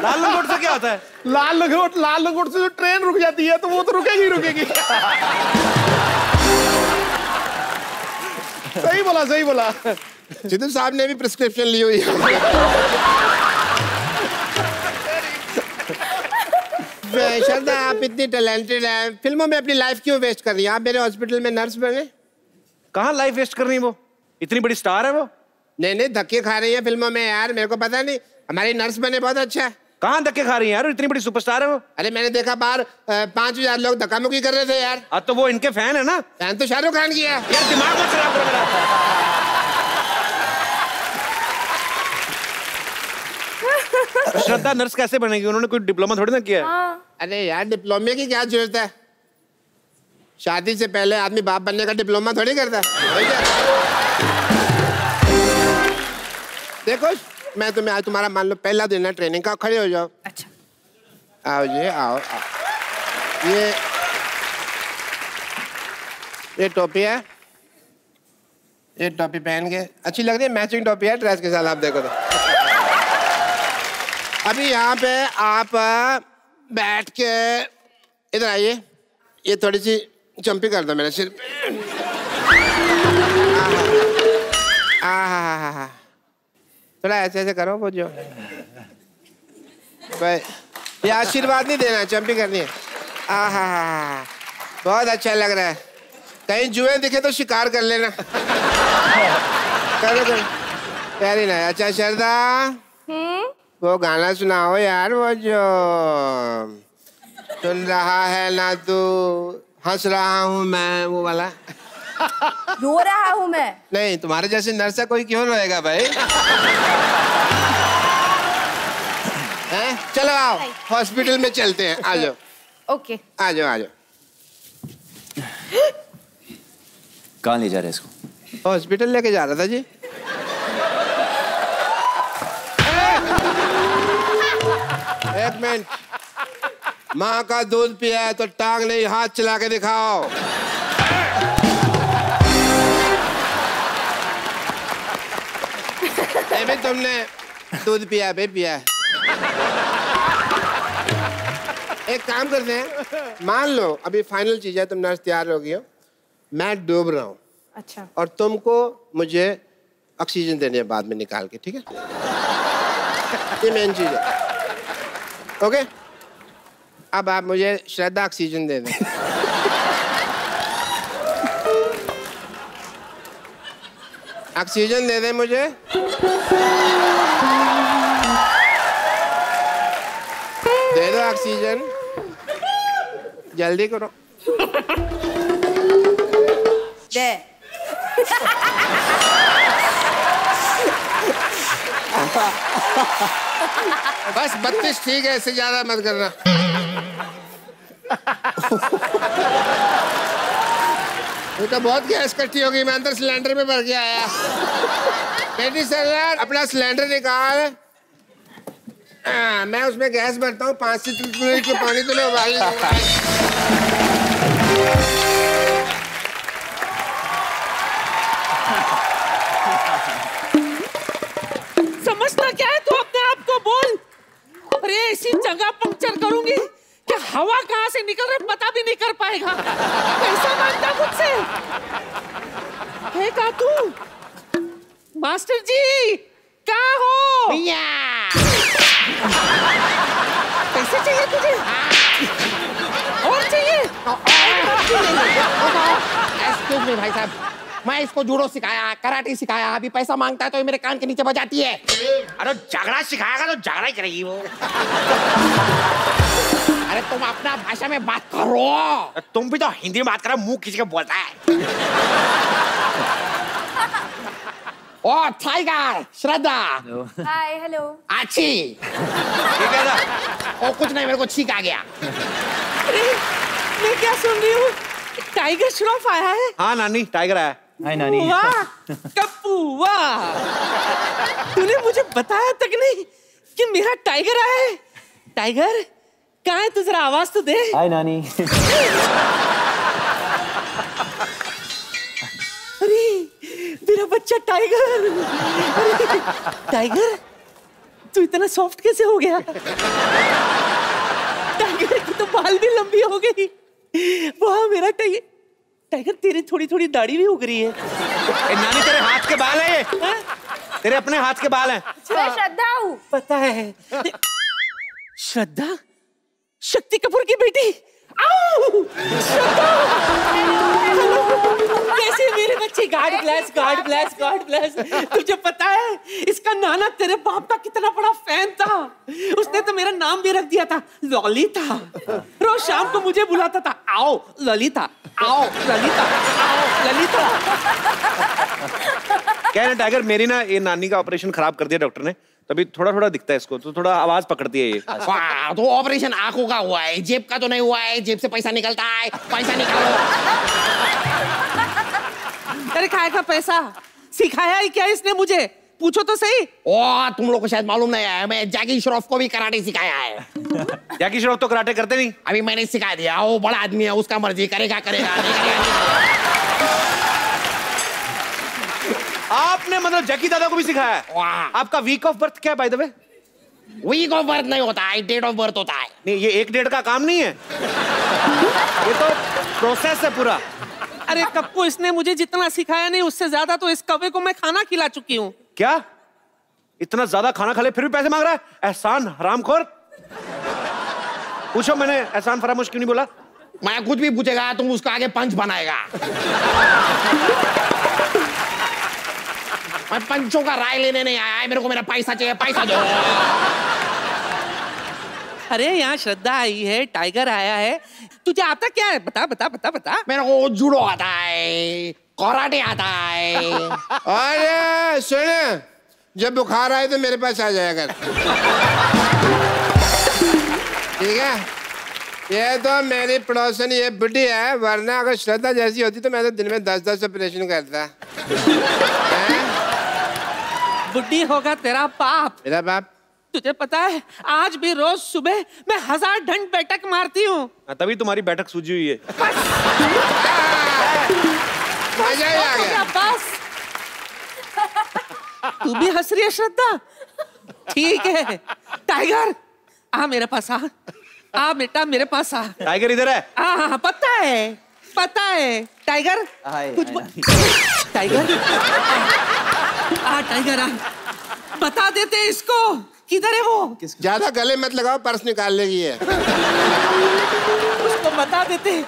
लाल लंगोट से क्या होता है? लाल लंगोट लाल लंगोट से जो ट्रेन रुक जाती है तो वो तो रुकेगी रुकेगी। सही बोला सही बोला। सिद्धू साहब ने भी प्रिस्क्रिप्शन ली हुई है। श्रद्धा आप इतनी टैलेंटेड हैं। फ़िल्मों में अपनी लाइफ क्यों वेस्ट कर रही हैं? आप मेरे हॉस्पिटल में नर्स बने। कहाँ लाइफ वेस्ट कर रही है वो? इतनी बड़ी स्टार है वो? नहीं नहीं धक्के खा रही है फ़िल्मों में यार मेरे को पता नहीं। हमारी नर्स बने बहुत अच्छा है। कहाँ धक्के खा रही है यार? इतनी बड़ी सुपरस्टार है वो। अरे मैंने देखा बाहर पाँच हज़ार लोग धक्का मुक्की कर रहे थे यार। अब तो वो इनके फ़ैन है ना। फ़ैन तो शाहरुख खान की है। यार दिमाग मत खराब करो मेरा। श्रद्धा नर्स कैसे बनेगी? उन्होंने कोई डिप्लोमा थोड़ी ना किया है। अरे यार डिप्लोमे की क्या ज़रूरत है? शादी से पहले आदमी बाप बनने का डिप्लोमा थोड़ी करता है। है। देखो मैं तुम्हें आज तुम्हारा मान लो पहला दिन है ट्रेनिंग का खड़े हो जाओ। अच्छा। आओ जी आओ, आओ। ये ये टोपी है। ये टोपी पहन के अच्छी लग रही है मैचिंग टोपी है ड्रेस के साथ आप देखो तो। अभी यहाँ पे आप बैठ के इधर आइए। ये थोड़ी सी चंपी कर दो मेरे सिर पे। आहा। थोड़ा ऐसे ऐसे करो वो जो। भाई ये आशीर्वाद नहीं देना चंपी करनी है। आहा बहुत अच्छा लग रहा है। कहीं जुए दिखे तो शिकार कर लेना। करो करो। नाइस अच्छा श्रद्धा वो गाना सुनाओ यार वो जो। सुन रहा है ना तू हंस रहा हूँ मैं वो वाला। रो रहा हूँ मैं। नहीं तुम्हारे जैसे नर्सा कोई क्यों रोएगा भाई? हैं? चलो आओ हॉस्पिटल में चलते हैं। आ जाओ। ओके आ जाओ आ जाओ। कहाँ ले जा रहे हैं इसको? हॉस्पिटल लेके जा रहा था जी। एक मिनट। माँ का दूध पिया है तो टांग नहीं हाथ चला के दिखाओ। ये तुमने दूध पिया बे पिया। एक काम करते हैं मान लो अभी फाइनल चीज़ है तुम नर्स तैयार हो गई हो। मैं डूब रहा हूँ। अच्छा। और तुमको मुझे ऑक्सीजन देने है बाद में निकाल के ठीक है? ये मेन चीज़ है। ओके अब आप मुझे श्रद्धा ऑक्सीजन दे दें। ऑक्सीजन दे दे मुझे दे दो ऑक्सीजन जल्दी करो दे बस बत्तीस ठीक है इससे ज़्यादा मत करना ये तो बहुत गैस इकट्ठी होगी मैं अंदर सिलेंडर में भर के आया। बेटी सिलेंडर अपना सिलेंडर निकाल। आ, मैं उसमें गैस भरता हूँ पाँच से पानी तो उबाल समझता क्या है तू अपने आप को बोल? अरे जगह पंक्चर करूँगी। कि हवा कहाँ से निकल रही पता भी नहीं कर पाएगा। कैसा माँगता मुझसे। है का तू मास्टर जी कहाँ हो? भैया। पैसे चाहिए तुझे? और चाहिए? एक्सक्यूज मी भाई साहब। मैं इसको जूडो सिखाया कराटे सिखाया। अभी पैसा माँगता है तो ये मेरे कान के नीचे बजाती है। अरे झगड़ा सिखाएगा तो झगड़ा ही करेगी वो। अपना भाषा में बात करो। तुम भी तो हिंदी में बात करो मुँह खींच के बोलता है। ओ टाइगर श्रद्धा। Hi hello. अच्छी ठीक है ना? ओ कुछ नहीं मेरे को छींक आ गया। अरे मैं क्या सुन रही हूँ? टाइगर श्रॉफ आया है। हाँ नानी टाइगर आया। हाय नानी। वाह कप्पू वाह। तूने मुझे बताया तक नहीं कि मेरा टाइगर आया है। टाइगर कहाँ है तू जरा आवाज़ तो दे। हाय नानी। अरे मेरा बच्चा टाइगर। अरे टाइगर तू इतना सॉफ्ट कैसे हो गया? टाइगर की तो बाल भी लंबी हो गई। वाह मेरा टाइगर। टाइगर तेरी थोड़ी थोड़ी दाढ़ी भी उग रही है। ए, नानी तेरे हाथ के बाल है ये? तेरे अपने हाथ के बाल हैं। मैं श्रद्धा हूँ। पता है। श्रद्धा? शक्ति कपूर की बेटी। कैसे मेरे बच्चे God bless God bless God bless तुझे पता है, इसका नाना तेरे बाप का कितना बड़ा फ़ैन था। उसने तो मेरा नाम भी रख दिया था, ललिता। रोज शाम को मुझे बुलाता था, आओ, ललिता आओ ललिता आओ, ललिता। क्या है ना टाइगर मेरी ना ये नानी का ऑपरेशन खराब कर दिया डॉक्टर ने तभी थोड़ा थोड़ा दिखता है इसको तो थोड़ा आवाज़ पकड़ती है ये। तो ऑपरेशन आँखों का हुआ है जेब का तो नहीं हुआ है जेब से पैसा निकलता है पैसा निकालो। अरे खाए का पैसा? सिखाया ही क्या इसने मुझे? पूछो तो सही। ओ तुम लोग को शायद मालूम नहीं है मैं जैकी श्रॉफ को भी कराटे सिखाया है। जैकी श्रॉफ तो कराटे करते नहीं? अभी मैंने सिखा दिया वो बड़ा आदमी है उसका मर्ज़ी करेगा करेगा नहीं करेगा नहीं करेगा। आपने मतलब जैकी दादा को भी सिखाया है। वाह। आपका वीक ऑफ़ बर्थ क्या है by the way week of birth नहीं होता है डेट ऑफ़ बर्थ होता है। नहीं ये एक डेढ़ का काम नहीं है। ये तो प्रोसेस है पूरा। अरे कप्पू इसने मुझे जितना सिखाया नहीं उससे ज़्यादा तो इस कौवे को मैं खाना खिला चुकी हूँ। क्या? इतना ज़्यादा खाना खा ले फिर भी पैसे मांग रहा है? एहसान हरामखोर। पूछो मैंने एहसान फरामोश क्यों नहीं बोला? मैं कुछ भी पूछेगा तुम उसका आगे पंच बनाएगा। मैं पंचों का राय लेने नहीं आया है मेरे को मेरा पैसा चाहिए पैसा दो अरे यहाँ श्रद्धा आई है टाइगर आया है। तुझे आता क्या है? बता बता बता बता। मेरे को जूडो आता है कराटे आता है। अरे सुन। जब बुखार आए तो मेरे पास आ जाया कर। ठीक है? ये तो मेरी पड़ोसन ये बुढ़ी है वरना अगर श्रद्धा जैसी होती तो मैं तो दिन में दस दस ऑपरेशन करता। बुढ़ी होगा तेरा बाप। मेरा बाप। तुझे पता है आज भी रोज सुबह मैं हज़ार ढंड बैठक मारती हूँ। हाँ, तभी तुम्हारी बैठक सूझी हुई है। मज़ा ही आ गया बस। तू भी हंस रही है श्रद्धा? ठीक है। टाइगर आ मेरे पास आ। आ बेटा मेरे पास आ। टाइगर इधर है। हाँ हाँ हाँ, पता है पता है। टाइगर कुछ। टाइगर? आ टाइगर आ बता देते इसको किधर है वो? ज़्यादा गले मत लगाओ पर्स निकाल लेगी है उसको बता देते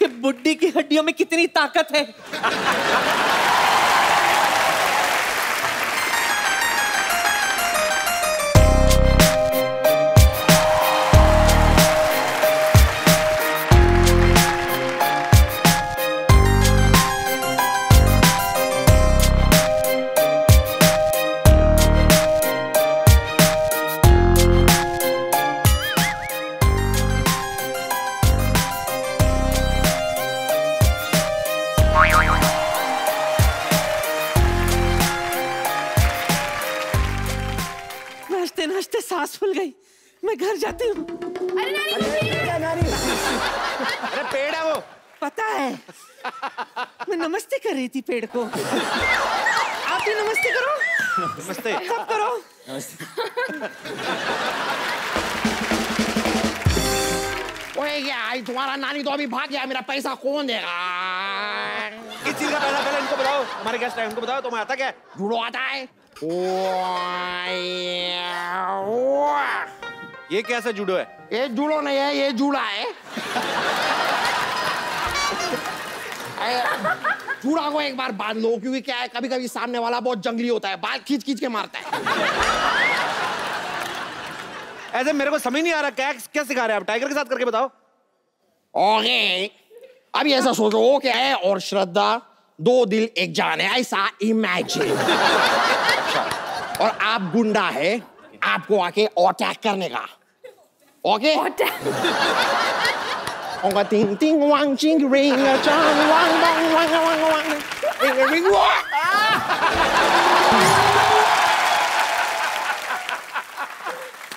कि बुड्ढी की हड्डियों में कितनी ताकत है। सांस फूल गई। मैं घर जाती हूँ। अरे पेड़ है वो। पता है मैं नमस्ते कर रही थी पेड़ को। आप भी नमस्ते करो। नमस्ते। सब करो। ओए क्या आई तुम्हारा नानी तो अभी भाग गया मेरा पैसा कौन देगा? किस चीज़ का पैसा? पहले इनको बताओ। हमारे गेस्ट है उनको बताओ तुम्हें आता क्या जुड़ो आता है। ये कैसा जुड़ो है? ये जुड़ो नहीं है ये जुड़ा है। जूड़ा को एक बार बाँध लो क्योंकि क्या है कभी कभी सामने वाला बहुत जंगली होता है बाल खींच खींच के मारता है। ऐसे मेरे को समझ नहीं आ रहा क्या क्या सिखा रहे हैं आप? टाइगर के साथ करके बताओ। ओके अभी ऐसा सोचो वो क्या है और श्रद्धा दो दिल एक जान है ऐसा इमेजिन और आप गुंडा है आपको आके अटैक करने का। ओके ओंगा टिंग टिंग वांग चिंग रिंग चांग वांग वांग वांग वांग वांग रिंग रिंग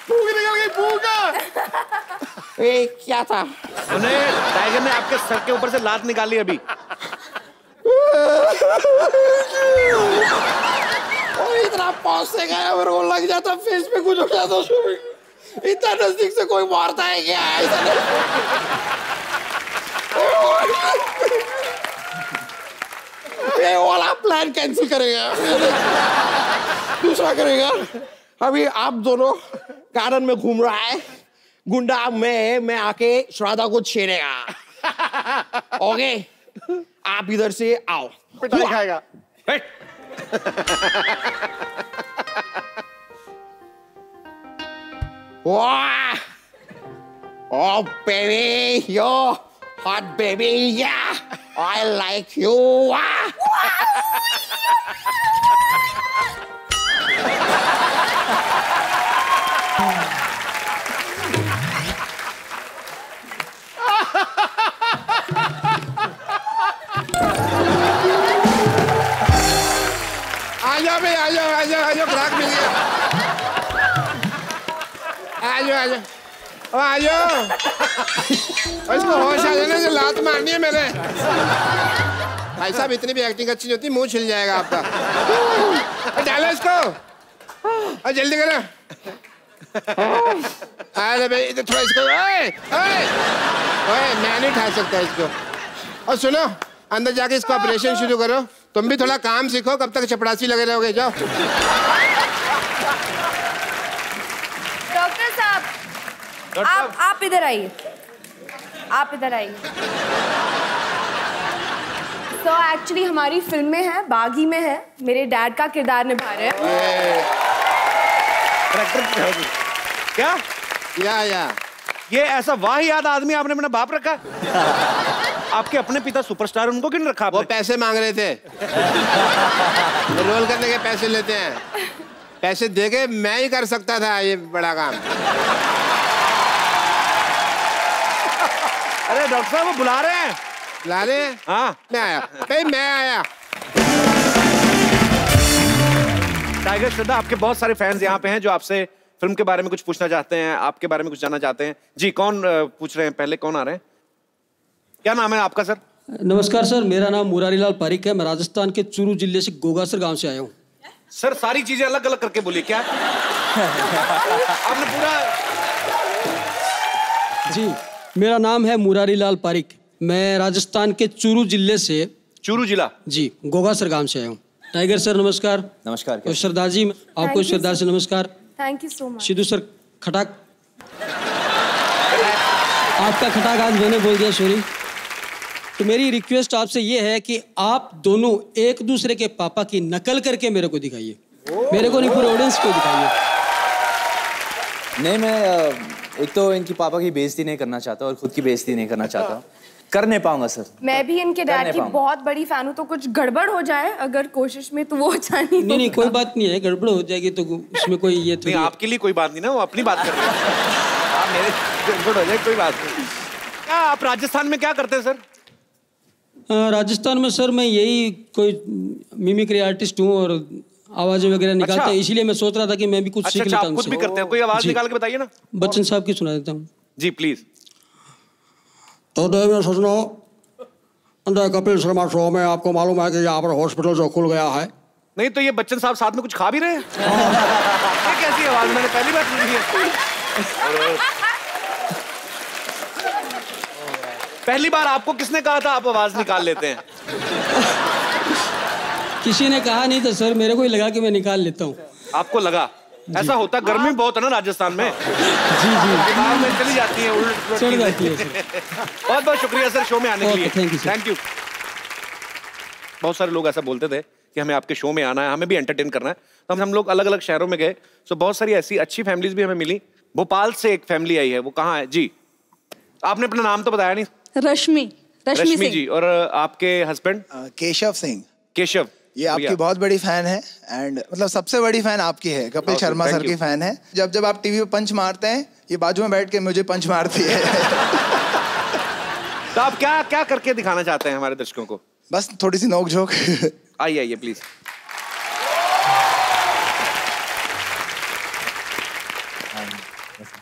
भूख निकल गई भूख। ए क्या था? उन्हें टाइगर ने आपके सर के ऊपर से लात निकाली अभी। और इतना पास से गया मेरे को लग जाता फेस पे कुछ हो जाता इतना नज़दीक से कोई मारता है क्या? ये वाला प्लान कैंसिल करेगा। दूसरा करेगा। अभी आप दोनों गार्डन में घूम रहा है। गुंडा मैं मैं आके श्राद्धा को छेड़ेगा। ओके आप इधर से आओ। पिटाई खाएगा। Oh, baby, you're hot, baby. Yeah, I like you. जाओ भाई आ जाओ आ जाओ आ जाओ ग्राहक मिल गया आ जाओ आ जाओ ओ, आ जाओ इसको होश आ जाना जो लात मारनी है मैंने भाई साहब इतनी भी एक्टिंग अच्छी होती मुँह छिल जाएगा आपका। डालो इसको। और जल्दी करो। अरे भाई इधर थोड़ा इसको ओए ओए। ओए मैं नहीं खा सकता इसको। और सुनो अंदर जाके इसको ऑपरेशन शुरू करो। तुम भी थोड़ा काम सीखो कब तक चपड़ासी लगे रहोगे जाओ। डॉक्टर साहब आप आप इधर आइए। आप इधर आइए। तो एक्चुअली हमारी फ़िल्में हैं बागी में है। मेरे डैड का किरदार निभा रहे हैं। क्या? या या। ये ऐसा वाह याद आदमी आपने अपना बाप रखा? आपके अपने पिता सुपरस्टार उनको क्यों रखा वो पैसे मांग रहे थे। रोल करने के पैसे लेते हैं। पैसे दे के मैं ही कर सकता था ये बड़ा काम। अरे डॉक्टर साहब वो बुला रहे हैं। बुला रहे हैं? हाँ। मैं आया। भाई मैं आया। टाइगर श्रद्धा आपके बहुत सारे फैंस यहाँ पे हैं जो आपसे फ़िल्म के बारे में कुछ पूछना चाहते हैं आपके बारे में कुछ जानना चाहते हैं। जी कौन पूछ रहे हैं? पहले कौन आ रहे हैं? क्या नाम है आपका सर? नमस्कार सर। मेरा नाम मुरारीलाल पारिक है। मैं राजस्थान के चूरू ज़िले से गोगासर गाँव से आया हूँ। सर सारी चीज़ें अलग अलग करके बोली क्या? आपने पूरा जी मेरा नाम है मुरारी लाल पारिक। मैं राजस्थान के चूरू ज़िले से चूरू जिला? जी गोगासर गाँव से आया हूँ। टाइगर सर नमस्कार। नमस्कार और श्रद्धा जी आपको श्रद्धा से नमस्कार। Thank you so much Sidhu sir खटाक। आपका खटाक आज मैंने बोल दिया सॉरी तो मेरी रिक्वेस्ट आपसे ये है कि आप दोनों एक दूसरे के पापा की नकल करके मेरे को दिखाइए। मेरे को नहीं पूरे ऑडियंस को दिखाइए। नहीं मैं एक तो इनकी पापा की बेइज्जती नहीं करना चाहता और खुद की बेइज्जती नहीं करना चाहता। कर नहीं पाऊँगा सर। मैं भी इनके डैड की बहुत बड़ी फ़ैन हूँ तो कुछ गड़बड़ हो जाए अगर कोशिश में तो वो अच्छा नहीं नहीं नहीं कोई बात नहीं है गड़बड़ हो जाएगी तो उसमें कोई ये नहीं आपके लिए कोई बात नहीं ना वो अपनी बात कर रहे हैं। आप मेरे गड़बड़ हो जाए कोई बात नहीं। क्या आप राजस्थान में क्या करते हैं सर? राजस्थान में सर मैं यही कोई मिमिक्री आर्टिस्ट हूँ और आवाज़ें वगैरह निकालते अच्छा। हैं इसीलिए मैं सोच रहा था कि मैं भी कुछ अच्छा सीख अच्छा लेता हूँ खुद भी करते हैं। कोई आवाज़ निकाल के बताइए ना। बच्चन साहब की सुना देता हूँ। जी प्लीज़ तो देव सजनों अंदर कपिल शर्मा शो में आपको मालूम है कि यहाँ पर हॉस्पिटल जो खुल गया है। नहीं तो ये बच्चन साहब साथ में कुछ खा भी रहे हैं? कैसी आवाज़? मैंने पहली बार सुनी है। पहली बार आपको किसने कहा था आप आवाज़ निकाल लेते हैं? किसी ने कहा नहीं तो सर मेरे को ही लगा कि मैं निकाल लेता हूँ। आपको लगा? ऐसा होता गर्मी बहुत है ना राजस्थान में। जी जी। दिमाग में चली जाती है उल्ट चढ़ जाती है, बहुत बहुत शुक्रिया सर शो में आने के लिए। you, sir. थैंक यू बहुत सारे लोग ऐसा बोलते थे कि हमें आपके शो में आना है हमें भी एंटरटेन करना है। तो हम हम लोग अलग अलग शहरों में गए सो बहुत सारी ऐसी अच्छी फैमिलीज़ भी हमें मिली। भोपाल से एक फैमिली आई है वो कहाँ है? जी। आपने अपना नाम तो बताया नहीं। रश्मि रश्मि रश्मि सिंह। जी और आपके हस्बैंड केशव सिंह। केशव ये आपकी। बहुत बड़ी फ़ैन है एंड मतलब सबसे बड़ी फ़ैन आपकी है Kapil Sharma thank sir you. की फ़ैन है। जब जब आप टीवी पे पंच मारते हैं ये बाजू में बैठ के मुझे पंच मारती है। तो आप क्या क्या करके दिखाना चाहते हैं हमारे दर्शकों को? बस थोड़ी सी नोक झोंक आइए आइए प्लीज़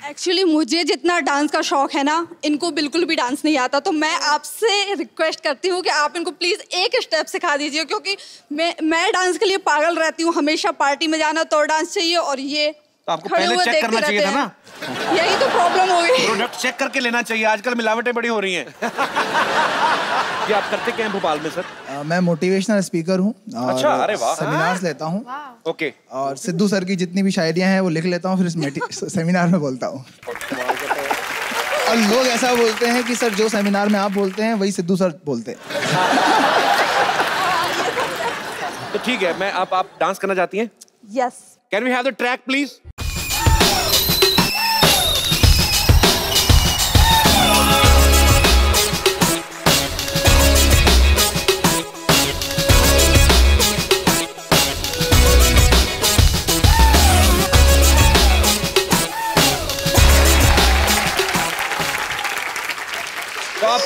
एक्चुअली मुझे जितना डांस का शौक है ना इनको बिल्कुल भी डांस नहीं आता तो मैं आपसे रिक्वेस्ट करती हूँ कि आप इनको प्लीज़ एक स्टेप सिखा दीजिए क्योंकि मैं मैं डांस के लिए पागल रहती हूँ हमेशा पार्टी में जाना तो डांस चाहिए और ये तो आपको पहले चेक करना चाहिए था ना। यही तो प्रॉब्लम हो गई। प्रोडक्ट चेक करके लेना चाहिए। आजकल मिलावटें बड़ी हो रही हैं। ये आप करते क्या हैं भोपाल में सर? अ, मैं मोटिवेशनल स्पीकर हूँ अच्छा, अरे वाह। सेमिनार्स लेता हूँ। ओके। और सिद्धू सर की जितनी भी शायरियाँ हैं वो लिख लेता हूँ फिर इस सेमिनार में बोलता हूँ। और लोग ऐसा बोलते हैं कि सर जो सेमिनार में आप बोलते हैं वही सिद्धू सर बोलते हैं। तो ठीक है मैं आप आप डांस करना चाहती हैं? Yes can we have the track please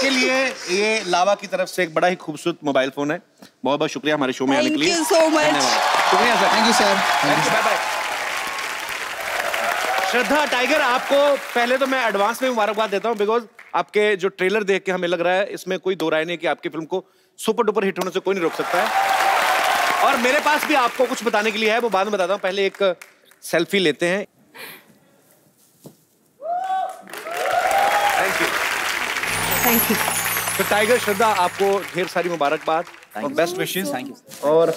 आपके लिए ये लावा की तरफ़ से एक बड़ा ही खूबसूरत मोबाइल फ़ोन है। बहुत बहुत शुक्रिया हमारे शो में आने के लिए। शुक्रिया sir thank you sir Shraddha Tiger आपको पहले तो मैं एडवांस में मुबारकबाद देता हूँ बिकॉज़ आपके जो ट्रेलर देख के हमें लग रहा है इसमें कोई दो राय नहीं कि आपकी फ़िल्म को सुपर डुपर हिट होने से कोई नहीं रोक सकता है। और मेरे पास भी आपको कुछ बताने के लिए है वो बाद में बताता हूँ। पहले एक सेल्फी लेते हैं थैंक यू थैंक यू तो टाइगर श्रद्धा आपको ढेर सारी मुबारकबाद और बेस्ट विशेष थैंक यू और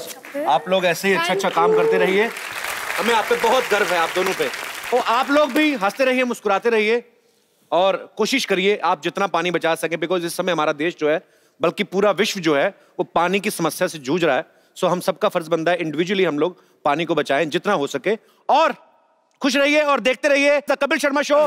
आप लोग ऐसे ही अच्छा अच्छा काम करते रहिए। हमें आप पे बहुत गर्व है आप दोनों पे। और आप लोग भी हँसते रहिए मुस्कुराते रहिए और कोशिश करिए आप जितना पानी बचा सके बिकॉज़ इस समय हमारा देश जो है बल्कि पूरा विश्व जो है वो पानी की समस्या से जूझ रहा है। सो हम सबका फ़र्ज़ बनता है इंडिविजुअली हम लोग पानी को बचाएँ जितना हो सके। और खुश रहिए और देखते रहिए the Kapil Sharma show